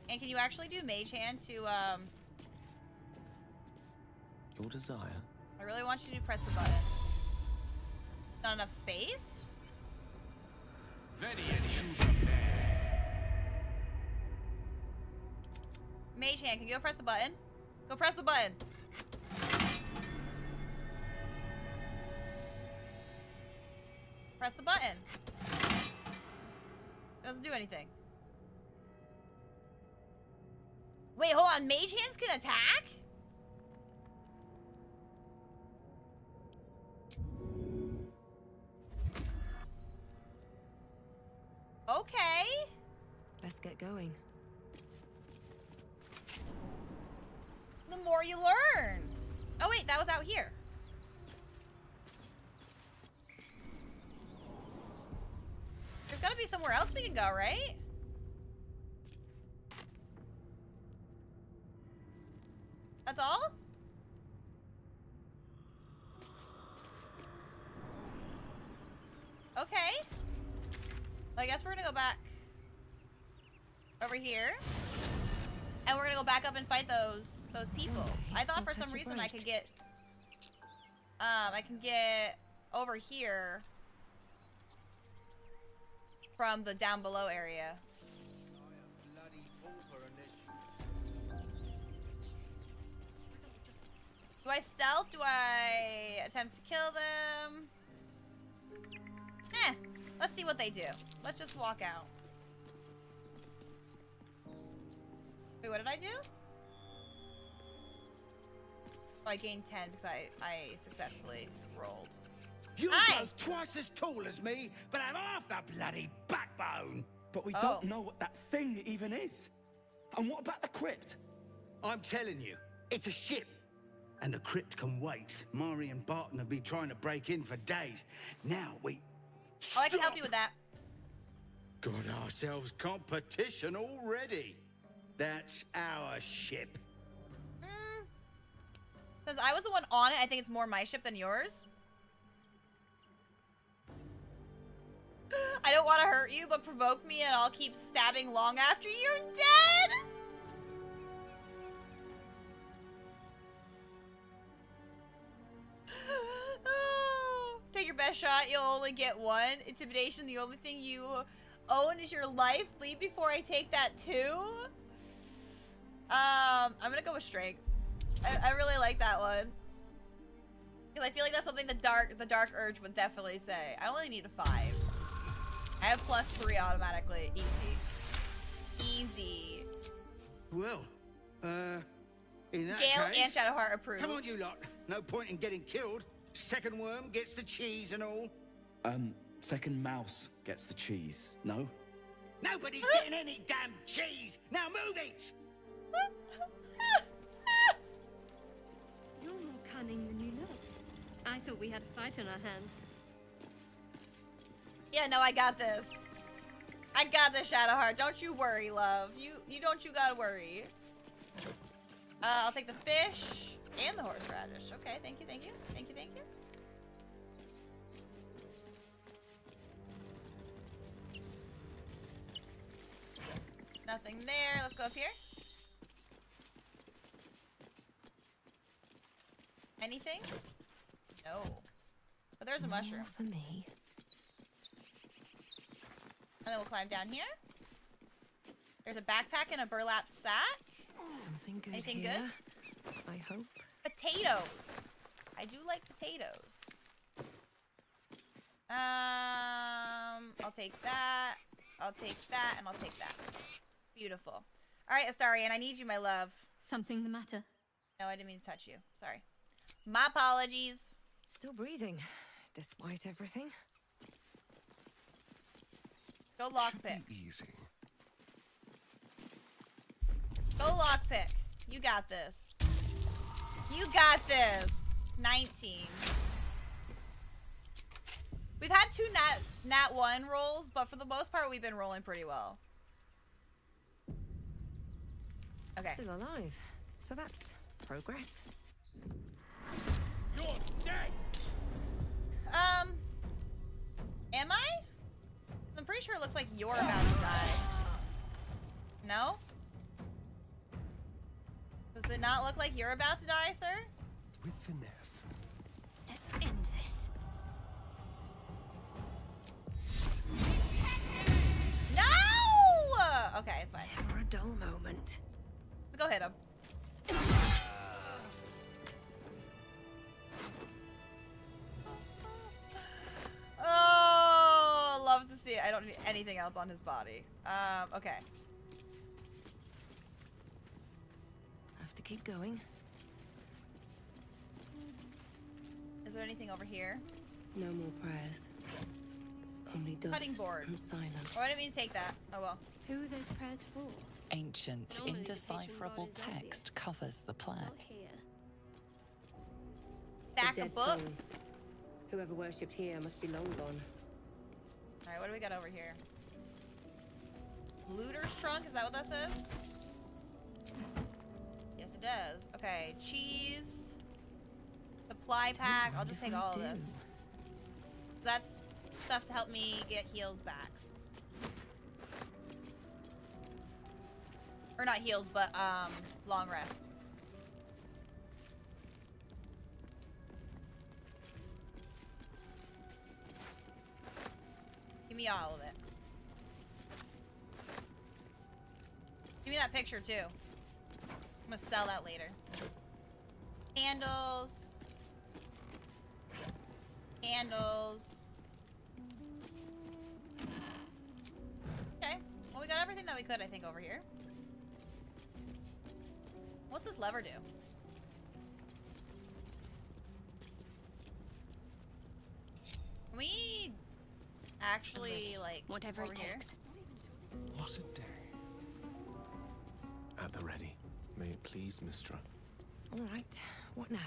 [SPEAKER 1] And can you actually do mage hand to, um...
[SPEAKER 10] Your desire.
[SPEAKER 1] I really want you to press the button. Not enough space? Mage hand, can you go press the button? Go press the button. Press the button. Doesn't do anything. Wait, hold on. Mage hands can attack? We can go, right? That's all? Okay. Well, I guess we're gonna go back over here. And we're gonna go back up and fight those those people. I thought for some reason I could get um I can get over here from the down below area. Do I stealth? Do I attempt to kill them? Eh, let's see what they do. Let's just walk out. Wait, what did I do? Oh, I gained 10 because I, I successfully rolled.
[SPEAKER 7] You're
[SPEAKER 1] Aye.
[SPEAKER 7] both twice as tall as me, but I've half the bloody backbone.
[SPEAKER 8] But we
[SPEAKER 1] Oh.
[SPEAKER 8] don't know what that thing even is. And what about the crypt?
[SPEAKER 7] I'm telling you, it's a ship. And the crypt can wait. Mari and Barton have been trying to break in for days. Now we.
[SPEAKER 1] Oh, I can help you with that.
[SPEAKER 7] Got ourselves competition already.
[SPEAKER 8] That's our ship. Hmm.
[SPEAKER 1] Since I was the one on it, I think it's more my ship than yours. I don't want to hurt you, but provoke me and I'll keep stabbing long after you're dead! [SIGHS] Take your best shot, you'll only get one. Intimidation, the only thing you own is your life. Leave before I take that too. Um, I'm gonna go with strength. I, I really like that one. Because I feel like that's something the dark the dark urge would definitely say. I only need a five. I have plus three automatically. Easy. Easy.
[SPEAKER 8] Well, uh, in that
[SPEAKER 1] Gale
[SPEAKER 8] case...
[SPEAKER 1] and Shadowheart approve.
[SPEAKER 8] Come on, you lot. No point in getting killed. Second worm gets the cheese and all.
[SPEAKER 12] Um, second mouse gets the cheese. No?
[SPEAKER 8] Nobody's getting any damn cheese. Now move it.
[SPEAKER 4] You're more cunning than you look. I thought we had a fight on our hands.
[SPEAKER 1] Yeah, no, I got this. I got this, Shadowheart. Don't you worry, love. You you don't you gotta worry. Uh, I'll take the fish and the horseradish. Okay, thank you, thank you, thank you, thank you. Nothing there. Let's go up here. Anything? No. But there's a mushroom.
[SPEAKER 2] for me.
[SPEAKER 1] And then we'll climb down here. There's a backpack and a burlap sack.
[SPEAKER 2] Something good
[SPEAKER 1] Anything
[SPEAKER 2] here. I hope.
[SPEAKER 1] Potatoes. I do like potatoes. Um, I'll take that. I'll take that, and I'll take that. Beautiful. All right, Astarion, I need you, my love.
[SPEAKER 4] Something the matter?
[SPEAKER 1] No, I didn't mean to touch you. Sorry. My apologies.
[SPEAKER 2] Still breathing, despite everything.
[SPEAKER 1] Go lockpick.
[SPEAKER 5] Easy.
[SPEAKER 1] Go lockpick. You got this. You got this. 19. We've had two nat nat one rolls, but for the most part, we've been rolling pretty well. Okay.
[SPEAKER 2] Still alive. So that's progress.
[SPEAKER 6] You're dead!
[SPEAKER 1] Um, am I? I'm pretty sure it looks like you're about to die. No? Does it not look like you're about to die, sir?
[SPEAKER 5] With finesse.
[SPEAKER 4] Let's end this.
[SPEAKER 1] No! Okay, it's fine.
[SPEAKER 2] Never a dull moment.
[SPEAKER 1] Go hit him. See it. I don't need anything else on his body. Um, okay.
[SPEAKER 2] Have to keep going.
[SPEAKER 1] Is there anything over here?
[SPEAKER 2] No more prayers. Only dust
[SPEAKER 1] Cutting board.
[SPEAKER 2] and silence.
[SPEAKER 1] Oh, I didn't mean to take that. Oh well.
[SPEAKER 4] Who are those prayers for?
[SPEAKER 3] Ancient,
[SPEAKER 4] Normally
[SPEAKER 3] indecipherable text
[SPEAKER 4] obvious.
[SPEAKER 3] covers the plaque.
[SPEAKER 4] Not.
[SPEAKER 1] Stack
[SPEAKER 2] The
[SPEAKER 1] of
[SPEAKER 2] dead
[SPEAKER 1] books.
[SPEAKER 2] tongue. Whoever worshipped here must be long gone.
[SPEAKER 1] All right, what do we got over here? Looter's trunk. Is that what that says? Yes, it does. Okay, cheese. Supply pack. I'll just take all of this. That's stuff to help me get heals back. Or not heals, but um, long rest. Give me all of it. Give me that picture too. I'm gonna sell that later. Candles. Candles. Okay. Well, we got everything that we could, I think, over here. What's this lever do? actually like
[SPEAKER 4] whatever it takes.
[SPEAKER 5] What a day.
[SPEAKER 6] At the ready. May it please, Mystra.
[SPEAKER 2] All right. What now?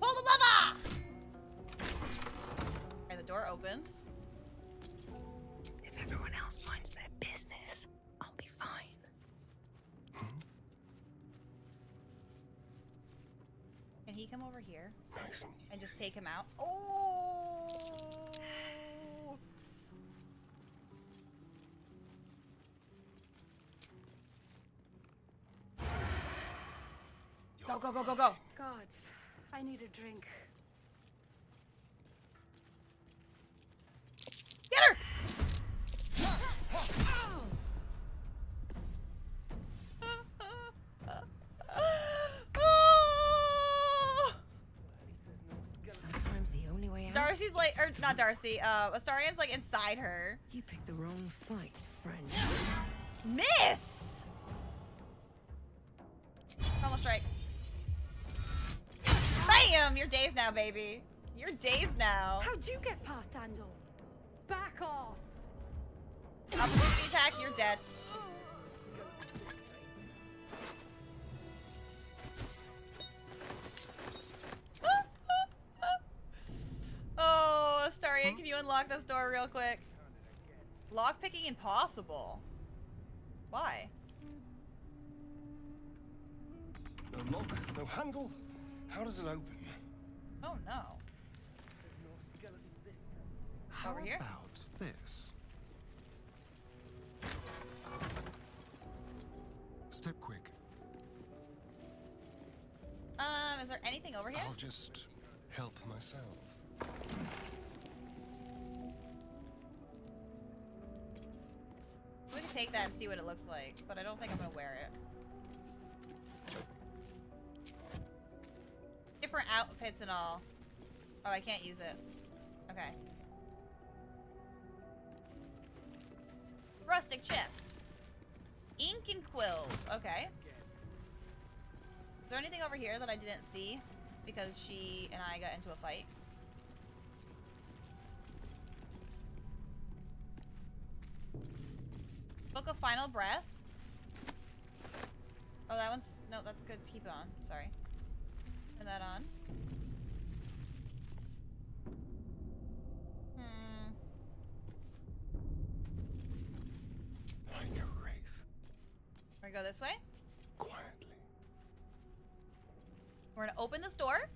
[SPEAKER 1] Pull the lever! And the door opens.
[SPEAKER 2] If everyone else finds their business, I'll be fine.
[SPEAKER 1] Can he come over here?
[SPEAKER 5] Nice
[SPEAKER 1] and just take him out? Oh! Go, go, go, go, go.
[SPEAKER 13] Gods, I need a drink.
[SPEAKER 1] Get her!
[SPEAKER 9] Sometimes the only way out.
[SPEAKER 1] Darcy's like, or not Darcy, uh, Astarion's like inside her.
[SPEAKER 9] You picked the wrong fight, friend.
[SPEAKER 1] Miss! Bam! Now, baby. You're dazed now.
[SPEAKER 13] How'd you get past Andor? Back off!
[SPEAKER 1] Opportunity attack, you're dead. [LAUGHS] oh, Astarion, can you unlock this door real quick? Lockpicking impossible. Why?
[SPEAKER 5] No lock, no handle. How does it open?
[SPEAKER 1] Oh no.
[SPEAKER 14] How
[SPEAKER 1] Over here?
[SPEAKER 14] about this? Step quick.
[SPEAKER 1] Um, is there anything over here?
[SPEAKER 5] I'll just help myself.
[SPEAKER 1] We can take that and see what it looks like, but I don't think I'm gonna wear it. Different outfits and all. Oh, I can't use it. Okay. Rustic chest. Ink and quills. Okay. Is there anything over here that I didn't see? Because she and I got into a fight. Book of Final Breath. Oh, that one's... No, that's good to keep on. Sorry. Turn that on. Hmm.
[SPEAKER 5] Like a wraith.
[SPEAKER 1] We're gonna go this way.
[SPEAKER 5] Quietly.
[SPEAKER 1] We're gonna open this door.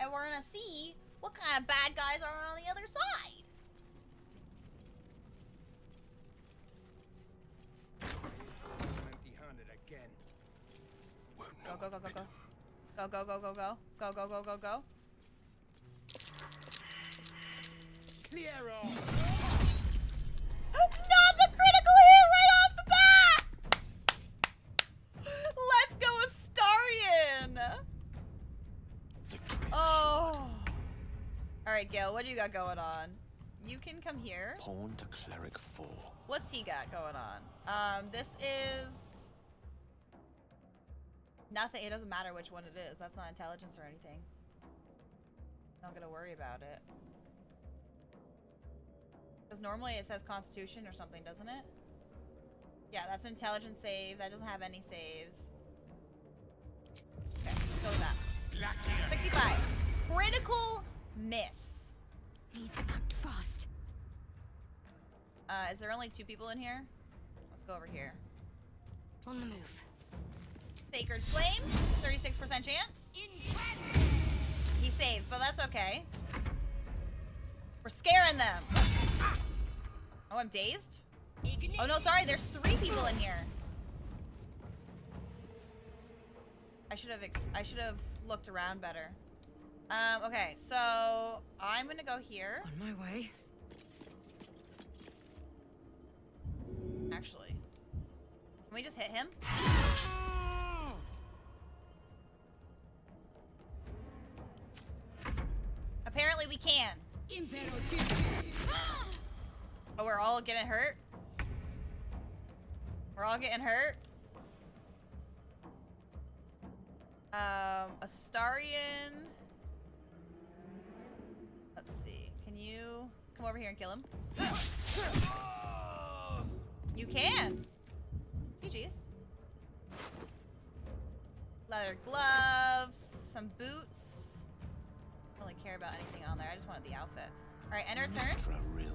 [SPEAKER 1] And we're gonna see what kind of bad guys are on the other side.
[SPEAKER 7] Empty-handed again.
[SPEAKER 1] Go, go, go, go, go. Go, go, go, go, go. Go, go, go, go, go.
[SPEAKER 7] Clear off.
[SPEAKER 1] Not the critical hit right off the bat! Let's go Astarion! Oh. Alright, Gil, what do you got going on? You can come here.
[SPEAKER 10] Pawn to cleric four.
[SPEAKER 1] What's he got going on? Um, this is... Nothing. It doesn't matter which one it is. That's not intelligence or anything. Not gonna worry about it. Because normally it says constitution or something, doesn't it? Yeah, that's intelligence save. That doesn't have any saves. Okay, let's go with that. 65. Critical miss.
[SPEAKER 4] Need to act fast.
[SPEAKER 1] Uh, is there only two people in here? Let's go over here.
[SPEAKER 4] On the move.
[SPEAKER 1] Sacred Flame, 36% chance. He saves, but that's okay. We're scaring them. Oh, I'm dazed? Oh no, sorry, there's three people in here. I should have I should have looked around better. Um, okay, so I'm gonna go here.
[SPEAKER 9] On my way.
[SPEAKER 1] Actually, can we just hit him? Apparently we can. [GASPS] Oh, we're all getting hurt? We're all getting hurt? Um, Astarion. Let's see. Can you come over here and kill him? You can. GG's. Leather gloves, some boots. Don't really care about anything on there. I just wanted the outfit. All right, end our turn.
[SPEAKER 10] Mistra Rill.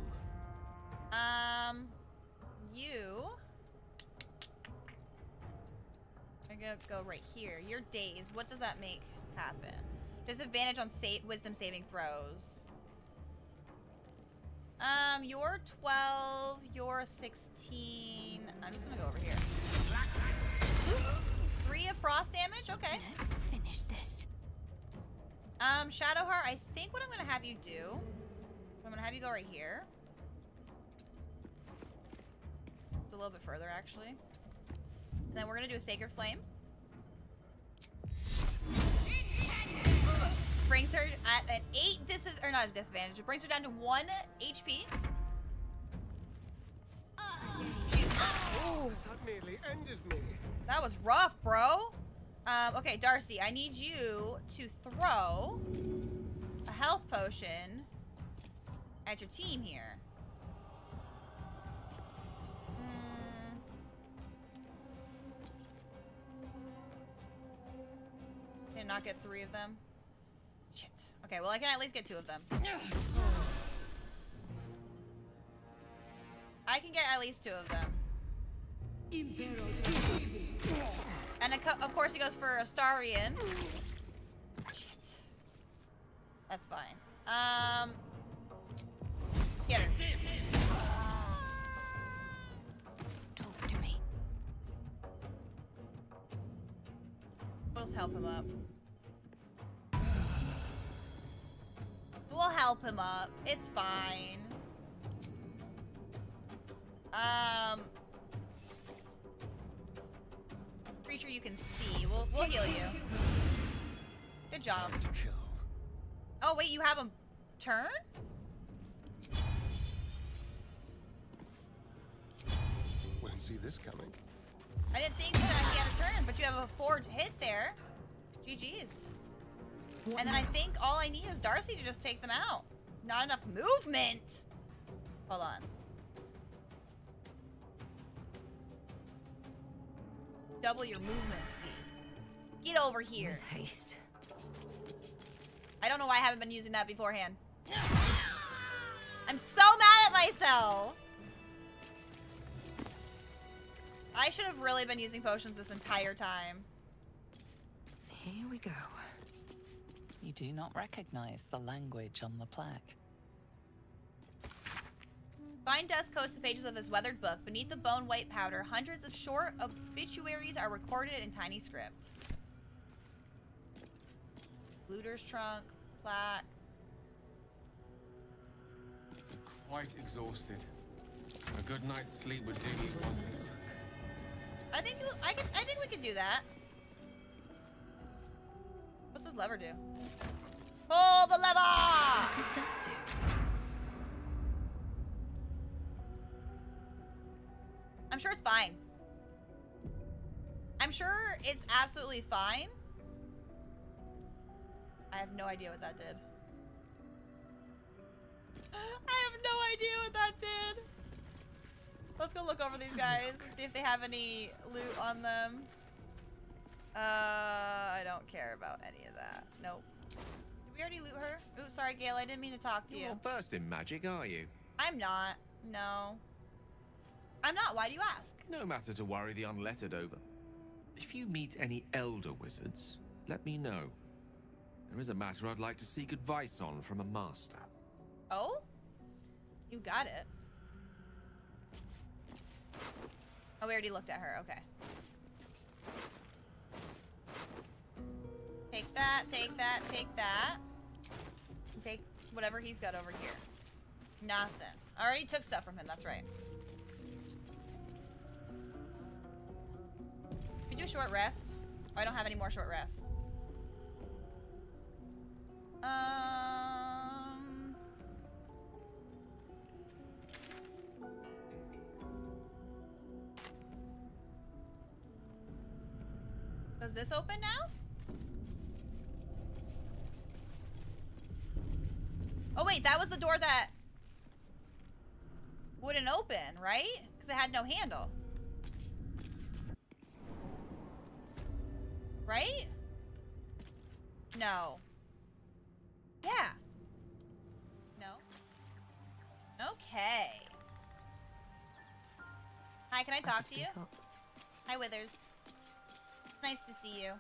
[SPEAKER 1] Um, you I'm gonna go right here. You're dazed. What does that make happen? Disadvantage on sa wisdom saving throws. Um, you're 12, you're 16. I'm just gonna go over here. Three of frost damage? Okay.
[SPEAKER 4] Let's finish this.
[SPEAKER 1] Um, Shadowheart, I think what I'm gonna have you do, I'm gonna have you go right here. It's a little bit further, actually. And then we're gonna do a Sacred Flame. Brings her at an 8 dis or not a disadvantage, it brings her down to 1 HP.
[SPEAKER 5] Oh, that nearly ended me.
[SPEAKER 1] That was rough, bro. Um, okay, Darcy, I need you to throw a health potion at your team here. Hmm. Can I not get three of them? Shit. Okay, well I can at least get two of them. I can get at least two of them. And of course he goes for Astarion. Shit. That's fine. Um. Get her.
[SPEAKER 4] Talk to me.
[SPEAKER 1] We'll help him up. We'll help him up. It's fine. Um. Creature you can see. We'll, we'll heal you. Good job. Oh, wait, you have him turn?
[SPEAKER 5] Won't see this coming.
[SPEAKER 1] I didn't think that he had a turn, but you have a four hit there. GG's. And then I think all I need is Darcy to just take them out. Not enough movement. Hold on. Double your movement speed. Get over here.
[SPEAKER 2] With haste.
[SPEAKER 1] I don't know why I haven't been using that beforehand. I'm so mad at myself. I should have really been using potions this entire time.
[SPEAKER 2] Here we go.
[SPEAKER 3] You do not recognize the language on the plaque.
[SPEAKER 1] Find dust coats the pages of this weathered book. Beneath the bone white powder, hundreds of short obituaries are recorded in tiny script. Looter's trunk, plaque.
[SPEAKER 6] Quite exhausted. A good night's sleep would do you wonders.
[SPEAKER 1] I think you, I can, I think we could do that. What's this lever do? Pull the lever!
[SPEAKER 2] What did that do?
[SPEAKER 1] I'm sure it's fine. I'm sure it's absolutely fine. I have no idea what that did. [GASPS] I have no idea what that did. Let's go look over these guys and see if they have any loot on them. Uh, I don't care about any of that. Nope. Did we already loot her? Ooh, sorry, Gale. I didn't mean to talk to you.
[SPEAKER 6] You're not versed in magic, are you?
[SPEAKER 1] I'm not. No. I'm not. Why do you ask?
[SPEAKER 6] No matter to worry the unlettered over. If you meet any elder wizards, let me know. There is a matter I'd like to seek advice on from a master.
[SPEAKER 1] Oh? You got it. Oh, we already looked at her. Okay. Take that, take that, take that. And take whatever he's got over here. Nothing. I already took stuff from him, that's right. Do a short rest? Oh, I don't have any more short rests. Um... Does this open now? Oh wait, that was the door that wouldn't open, right? Because it had no handle. Right? No. Yeah. No. Okay. Hi, can I talk to you? Hi, Withers. Nice to see you.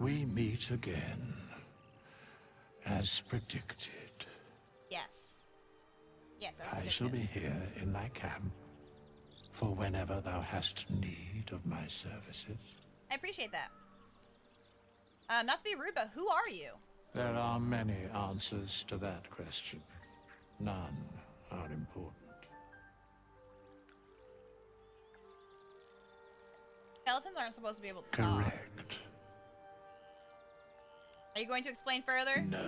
[SPEAKER 11] We meet again. As predicted.
[SPEAKER 1] Yes. Yes,
[SPEAKER 11] I shall be here in thy camp for whenever thou hast need of my services.
[SPEAKER 1] I appreciate that. Um, not to be rude, but who are you?
[SPEAKER 11] There are many answers to that question. None are important.
[SPEAKER 1] Skeletons aren't supposed to be able to talk.
[SPEAKER 11] Correct.
[SPEAKER 1] Are you going to explain further?
[SPEAKER 11] No. [LAUGHS]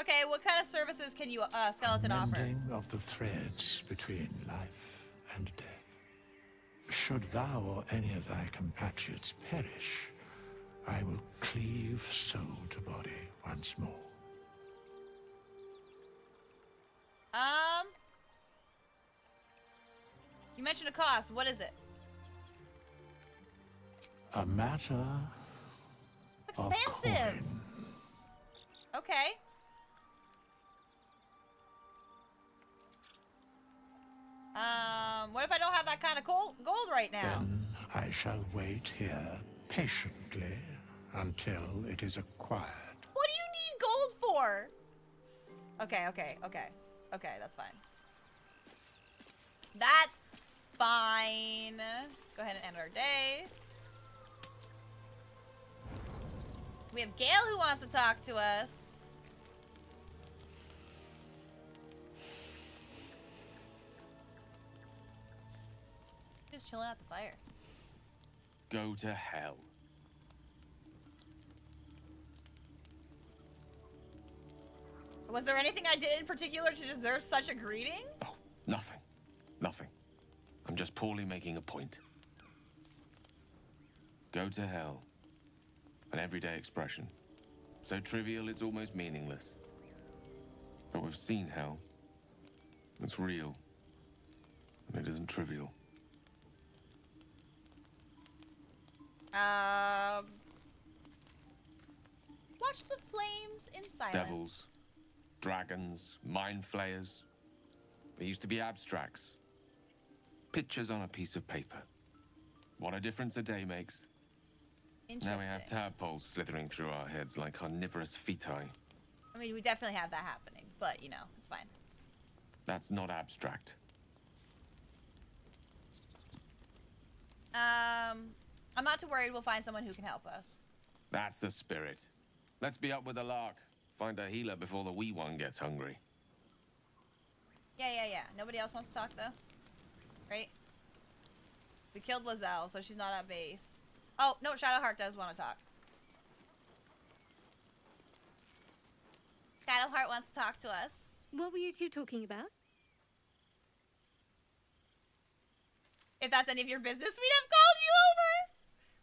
[SPEAKER 1] okay, what kind of services can you, uh, skeleton offer?
[SPEAKER 11] Mending of the threads between life and death. Should thou or any of thy compatriots perish, I will cleave soul to body once more.
[SPEAKER 1] Um, you mentioned a cost. What is it?
[SPEAKER 11] A matter of
[SPEAKER 1] Expensive.
[SPEAKER 11] coin.
[SPEAKER 1] Okay. Um, what if I don't have that kind of gold, gold right now?
[SPEAKER 11] Then I shall wait here patiently until it is acquired.
[SPEAKER 1] What do you need gold for? Okay, okay, okay. Okay, that's fine. That's fine. Go ahead and end our day. We have Gale who wants to talk to us. Just chilling at the fire.
[SPEAKER 6] Go to hell.
[SPEAKER 1] Was there anything I did in particular to deserve such a greeting?
[SPEAKER 6] Oh, nothing. Nothing. I'm just poorly making a point. Go to hell. An everyday expression. So trivial it's almost meaningless. But we've seen hell. It's real. And it isn't trivial.
[SPEAKER 1] Um. Watch the flames in silence.
[SPEAKER 6] Devils, dragons, mind flayers. They used to be abstracts. Pictures on a piece of paper. What a difference a day makes. Now we have tadpoles slithering through our heads like carnivorous feti.
[SPEAKER 1] I mean, we definitely have that happening, but you know, it's fine.
[SPEAKER 6] That's not abstract.
[SPEAKER 1] Um, I'm not too worried. We'll find someone who can help us.
[SPEAKER 6] That's the spirit. Let's be up with the lark. Find a healer before the wee one gets hungry.
[SPEAKER 1] Yeah, yeah, yeah. Nobody else wants to talk though, right? We killed Lae'zel, so she's not at base. Oh no, Shadowheart does want to talk. Shadowheart wants to talk to us.
[SPEAKER 4] What were you two talking about?
[SPEAKER 1] If that's any of your business, we'd have called you over.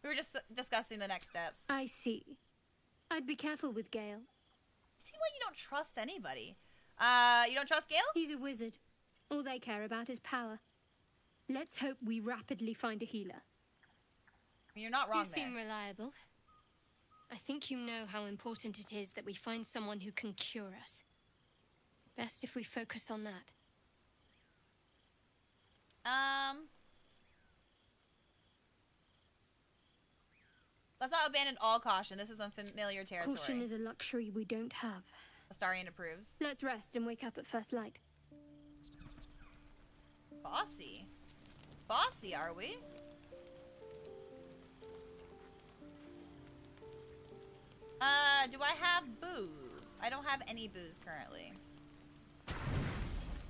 [SPEAKER 1] We were just discussing the next steps.
[SPEAKER 4] I see. I'd be careful with Gale.
[SPEAKER 1] See like you don't trust anybody. Uh, you don't trust Gale?
[SPEAKER 4] He's a wizard. All they care about is power. Let's hope we rapidly find a healer.
[SPEAKER 1] You're not wrong
[SPEAKER 4] You
[SPEAKER 1] there.
[SPEAKER 4] seem reliable. I think you know how important it is that we find someone who can cure us. Best if we focus on that.
[SPEAKER 1] Um. Let's not abandon all caution. This is unfamiliar territory.
[SPEAKER 4] Caution is a luxury we don't have.
[SPEAKER 1] Astarion approves.
[SPEAKER 4] Let's rest and wake up at first light.
[SPEAKER 1] Bossy. Bossy, are we? Uh, do I have booze? I don't have any booze currently.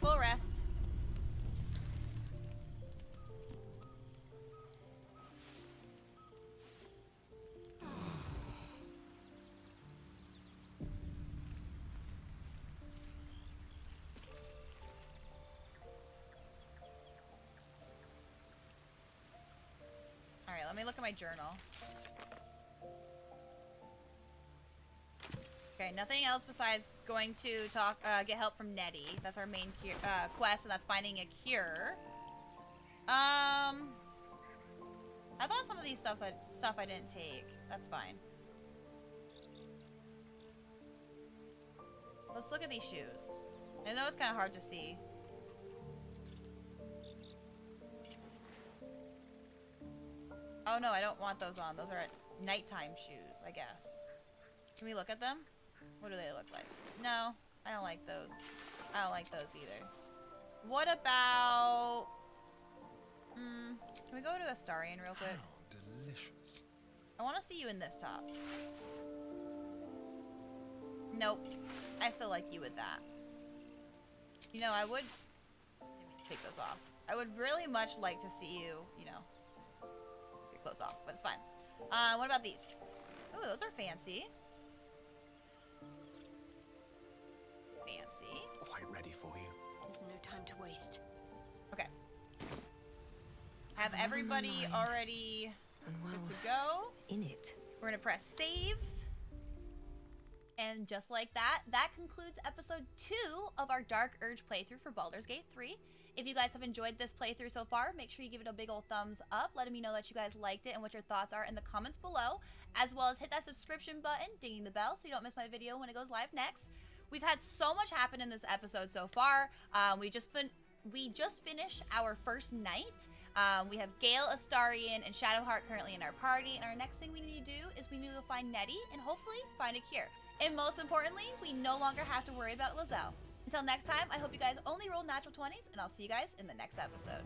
[SPEAKER 1] Full rest. Let me look at my journal. Okay, nothing else besides going to talk, uh, get help from Nettie. That's our main uh, quest, and that's finding a cure. Um, I thought some of these stuff stuff I didn't take. That's fine. Let's look at these shoes. I know it's kind of hard to see. Oh no, I don't want those on. Those are at nighttime shoes, I guess. Can we look at them? What do they look like? No, I don't like those. I don't like those either. What about... Hmm, can we go to Astarion real quick?
[SPEAKER 14] Delicious.
[SPEAKER 1] I want to see you in this top. Nope. I still like you with that. You know, I would... Let me take those off. I would really much like to see you, you know, your clothes off, but it's fine. Uh, what about these? Ooh, those are fancy. Fancy.
[SPEAKER 10] Quite ready for you.
[SPEAKER 2] There's no time to waste.
[SPEAKER 1] Okay. Have everybody already
[SPEAKER 2] And well,
[SPEAKER 1] good to go?
[SPEAKER 2] in it.
[SPEAKER 1] We're gonna press save. And just like that, that concludes episode two of our Dark Urge playthrough for Baldur's Gate 3. If you guys have enjoyed this playthrough so far, make sure you give it a big old thumbs up, letting me know that you guys liked it and what your thoughts are in the comments below, as well as hit that subscription button, dinging the bell so you don't miss my video when it goes live next. We've had so much happen in this episode so far. Um, we just we just finished our first night. Um, we have Gale, Astarion, and Shadowheart currently in our party, and our next thing we need to do is we need to find Nettie and hopefully find a cure. And most importantly, we no longer have to worry about Lae'zel. Until next time, I hope you guys only roll natural 20s, and I'll see you guys in the next episode.